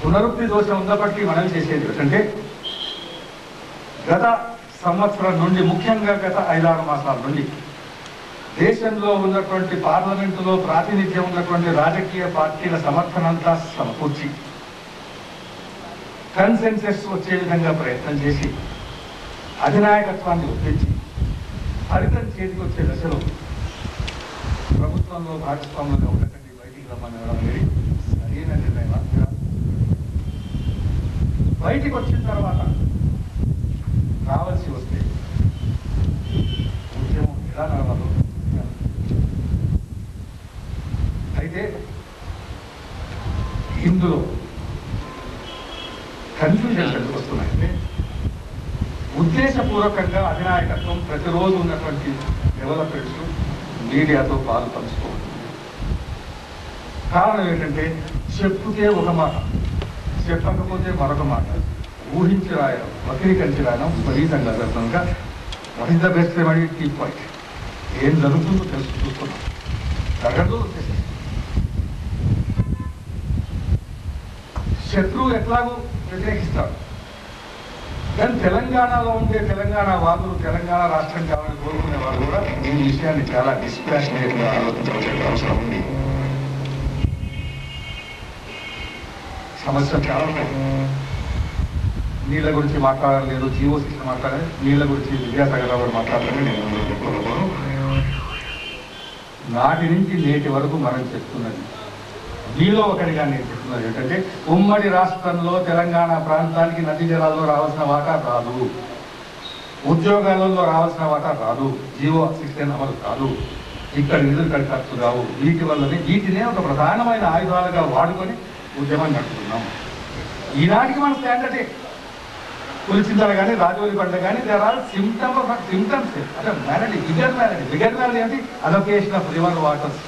పునరుక్తి దోషం ఉన్నప్పటికీ మనవి చేసేది ఏంటంటే గత సంవత్సరం నుండి ముఖ్యంగా గత ఐదారు మాసాల నుండి దేశంలో ఉన్నటువంటి పార్లమెంటులో ప్రాతినిధ్యం ఉన్నటువంటి రాజకీయ పార్టీల సమర్థనంతా సమకూర్చి కన్సెన్సెస్ వచ్చే విధంగా ప్రయత్నం చేసి అధినాయకత్వాన్ని ఒప్పించి ఫలితం చేతికి వచ్చే దశలో ప్రభుత్వంలో భాగస్వాములుగా ఉండకండి బయటికి రమ్మని అనడం అనేది సరైన నిర్ణయం కాదు. బయటికి వచ్చిన తర్వాత రావాల్సి వస్తే ఉద్యమం ఎలా రావాలో అయితే ఇందులో కన్ఫ్యూజన్స్ ఎందుకు వస్తున్నాయంటే ఉద్దేశపూర్వకంగా అధినాయకత్వం ప్రతిరోజు ఉన్నటువంటి డెవలప్మెంట్స్ మీడియాతో పాలు పంచుకోవాలి కారణం ఏంటంటే చెప్పుతే ఒక మాట. చెప్పకపోతే మరొక మాట. ఊహించి రాయడం వక్రీకరించి రాయడం విపరీతంగా జరుగుతుందిగా what is the best remedy T point ఏం జరుగుతుందో తెలుసు చూస్తున్నాం జరగదు శత్రువు ఎట్లాగూ వ్యతిరేకిస్తాడు కానీ తెలంగాణలో ఉండే తెలంగాణ వాదులు తెలంగాణ రాష్ట్రం కావాలని కోరుకునే వాళ్ళు కూడా ఈ విషయాన్ని చాలా డిస్పాషనేట్గా ఆలోచించవలసిన అవసరం ఉంది. సమస్యలు చాలా ఉన్నాయి. నీళ్ళ గురించి మాట్లాడలేదు జీవో శిక్షణ మాట్లాడాలి. నీళ్ళ గురించి విద్యాసాగర్ గారు మాట్లాడాలని నేను చెప్పుకోను నాటి నుంచి నేటి వరకు మనం చెప్తున్నది. మీలో ఒకటిగా నేను చెప్తున్నది ఏంటంటే ఉమ్మడి రాష్ట్రంలో తెలంగాణ ప్రాంతానికి నది జలాల్లో రావాల్సిన వాటా రాదు. ఉద్యోగాలలో రావాల్సిన వాటా రాదు. జీవో సిక్స్టీన్ అమలు కాదు. ఇక్కడ నిధులు ఇక్కడ ఖర్చు కావు వీటి వల్లనే వీటినే ఒక ప్రధానమైన ఆయుధాలుగా వాడుకొని ఉద్యమం నడుపుతున్నాం. ఈనాటికి మన స్టాండర్డే పులిచింతలు కానీ రాజోలి పంట కానీ దేర్ ఆర్ సిమ్టమ్ సిమ్టమ్స్ అంటే మ్యారడీ బిగర్ మ్యారడీ బిగర్ మ్యారడీ అంటే allocation of river waters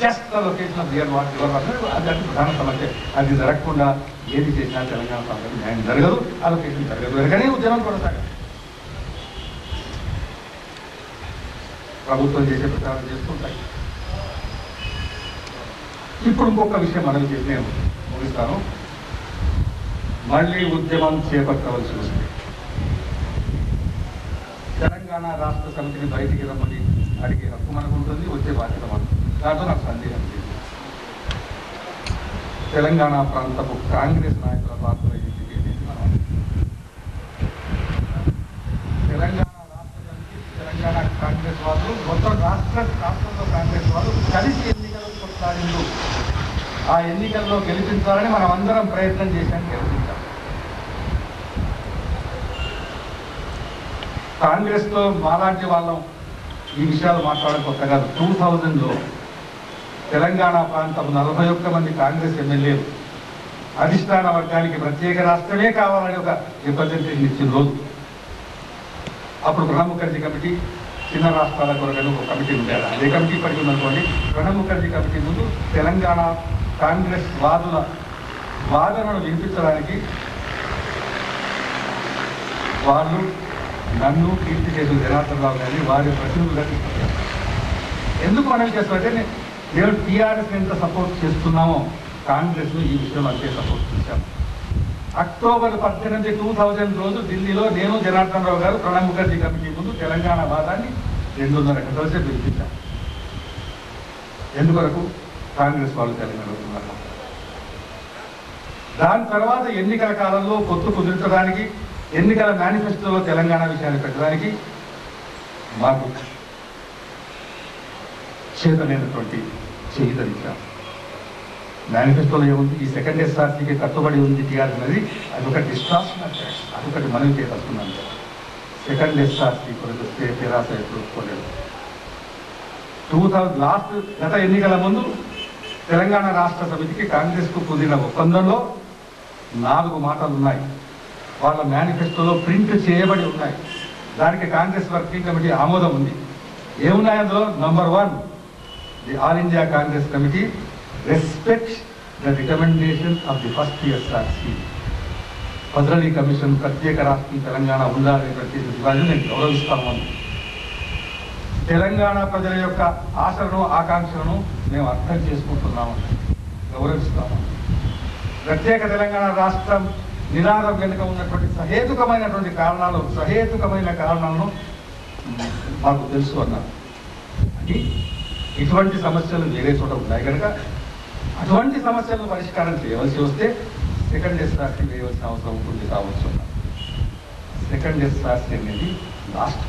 just allocation of rear water river water అది అంటే ప్రధాన సమస్య. అది జరగకుండా ఏది చేసినా తెలంగాణ ప్రాంతానికి న్యాయం జరగదు అలొకేషన్ జరగదు. కానీ ఉద్యమం కొనసాగదు ప్రభుత్వం చేసే ప్రచారం చేస్తుంటాయి ఇప్పుడు ఇంకొక విషయం మనం చేసి నేను ముగిస్తాను. మళ్ళీ ఉద్యమం చేపట్టవలసి వస్తుంది తెలంగాణ రాష్ట్ర సమితిని బయటికి రమ్మని అడిగే హక్కు మనకు ఉంటుంది వచ్చే బాధ్యత మనకు దాంతో నాకు సందేహం లేదు. తెలంగాణ ప్రాంతపు కాంగ్రెస్ నాయకుల పాత్ర మనం తెలంగాణ రాష్ట్ర సమితి తెలంగాణ కాంగ్రెస్ వాళ్ళు మొత్తం రాష్ట్ర రాష్ట్రంలో కాంగ్రెస్ వాళ్ళు కలిసి సాధించు ఆ ఎన్నికల్లో గెలిపించాలని మనం అందరం ప్రయత్నం చేశాం గెలిపించాం. కాంగ్రెస్లో మాలాంటి వాళ్ళం ఈ విషయాలు మాట్లాడడం కొత్త కాదు. టూ థౌజండ్లో తెలంగాణ ప్రాంతం నలభై ఒక్క మంది కాంగ్రెస్ ఎమ్మెల్యేలు అధిష్టాన వర్గానికి ప్రత్యేక రాష్ట్రమే కావాలని ఒక రిప్రజెంటేషన్ ఇచ్చిన రోజు. అప్పుడు ప్రణబ్ ముఖర్జీ కమిటీ చిన్న రాష్ట్రాల కొరకని ఒక కమిటీ ఉండేది అదే కమిటీ ఇప్పటికి ఉందనుకోండి ప్రణబ్ ముఖర్జీ కమిటీ ముందు తెలంగాణ కాంగ్రెస్ వాదుల వాదనను వినిపించడానికి వాళ్ళు నన్ను కీర్తి చేసిన జనార్దన్ రావు గారిని వారి ప్రతినిధులుగా తీసుకొచ్చారు ఎందుకు మనం చేస్తామంటే నేను టీఆర్ఎస్ ఎంత సపోర్ట్ చేస్తున్నామో కాంగ్రెస్ ఈ విషయంలో అంతే సపోర్ట్ చేశాం అక్టోబర్ పద్దెనిమిది టూ థౌజండ్ రోజు ఢిల్లీలో నేను జనార్దన్ రావు గారు ప్రణబ్ ముఖర్జీ కమిటీ ముందు తెలంగాణ వాదాన్ని రెండున్నర గంటల సేపు వినిపించాం. ఎందువరకు కాంగ్రెస్ వాళ్ళు తెలంగాణ దాని తర్వాత ఎన్నికల కాలంలో పొత్తు కుదిర్చడానికి ఎన్నికల మేనిఫెస్టోలో తెలంగాణ విషయాన్ని పెట్టడానికి మాకు చేతనైనటువంటి చేయుతనిచ్చాం మేనిఫెస్టోలో ఏముంది? ఈ సెకండ్ ఎస్ఆర్టీకి కట్టుబడి ఉంది టీఆర్ఎస్ అనేది అది ఒక డిస్ట్రాక్షన్ అంటే. అదొకటి మనం చేయదలుచుకున్నాం సెకండ్ ఎస్ఆర్టీ కొరకు తెరాస ఎదుర్కోలేదు టూ థౌజండ్ లాస్ట్ గత ఎన్నికల ముందు తెలంగాణ రాష్ట్ర సమితికి కాంగ్రెస్కు కుదిరిన ఒప్పందంలో నాలుగు మాటలు ఉన్నాయి వాళ్ళ మేనిఫెస్టోలో ప్రింట్ చేయబడి ఉన్నాయి. దానికి కాంగ్రెస్ వర్కింగ్ కమిటీ ఆమోదం ఉంది. ఏమున్నాయి అందులో? Number one the All India Congress committee. Respect the recommendations of the first PSRC. భద్రలీ కమిషన్ ప్రత్యేక రాష్ట్రం తెలంగాణ ఉండాలనేటువంటి విభాగం నేను గౌరవిస్తాము అని. తెలంగాణ ప్రజల యొక్క ఆశలను ఆకాంక్షలను మేము అర్థం చేసుకుంటున్నాము గౌరవిస్తాము. ప్రత్యేక తెలంగాణ రాష్ట్రం నినాదం వెనుక ఉన్నటువంటి సహేతుకమైనటువంటి కారణాలు సహేతుకమైన కారణాలను మాకు తెలుసు అన్నారు. ఇటువంటి సమస్యలు వేరే చోట ఉన్నాయి కనుక అటువంటి సమస్యలను పరిష్కారం చేయవలసి వస్తే సెకండ్ ఎస్ఆర్సీ వేయవలసిన అవసరం ఉంటుంది కావచ్చు. సెకండ్ ఎస్ఆర్సీ అనేది లాస్ట్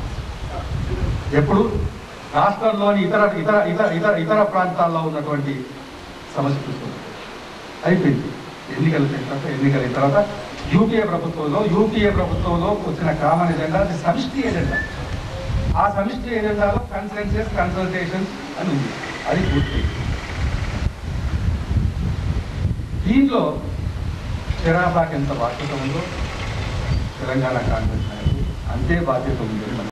ఎప్పుడు? రాష్ట్రంలోని ఇతర ఇతర ఇతర ఇతర ఇతర ప్రాంతాల్లో ఉన్నటువంటి సమస్య చూసుకుంటాం అయిపోయింది. ఎన్నికల తర్వాత ఎన్నికల తర్వాత యూపీఏ ప్రభుత్వంలో యూపీఏ ప్రభుత్వంలో వచ్చిన కామన్ ఎజెండా అది సమిష్టి ఎజెండా. ఆ సమిష్టి ఎజెండాలో కన్సెన్సెస్ కన్సల్టేషన్స్ అని ఉంది. అది పూర్తి దీనిలో తెరాసాకి ఎంత బాధ్యత ఉందో తెలంగాణ కాంగ్రెస్ నాయకులు అంతే బాధ్యత ఉందని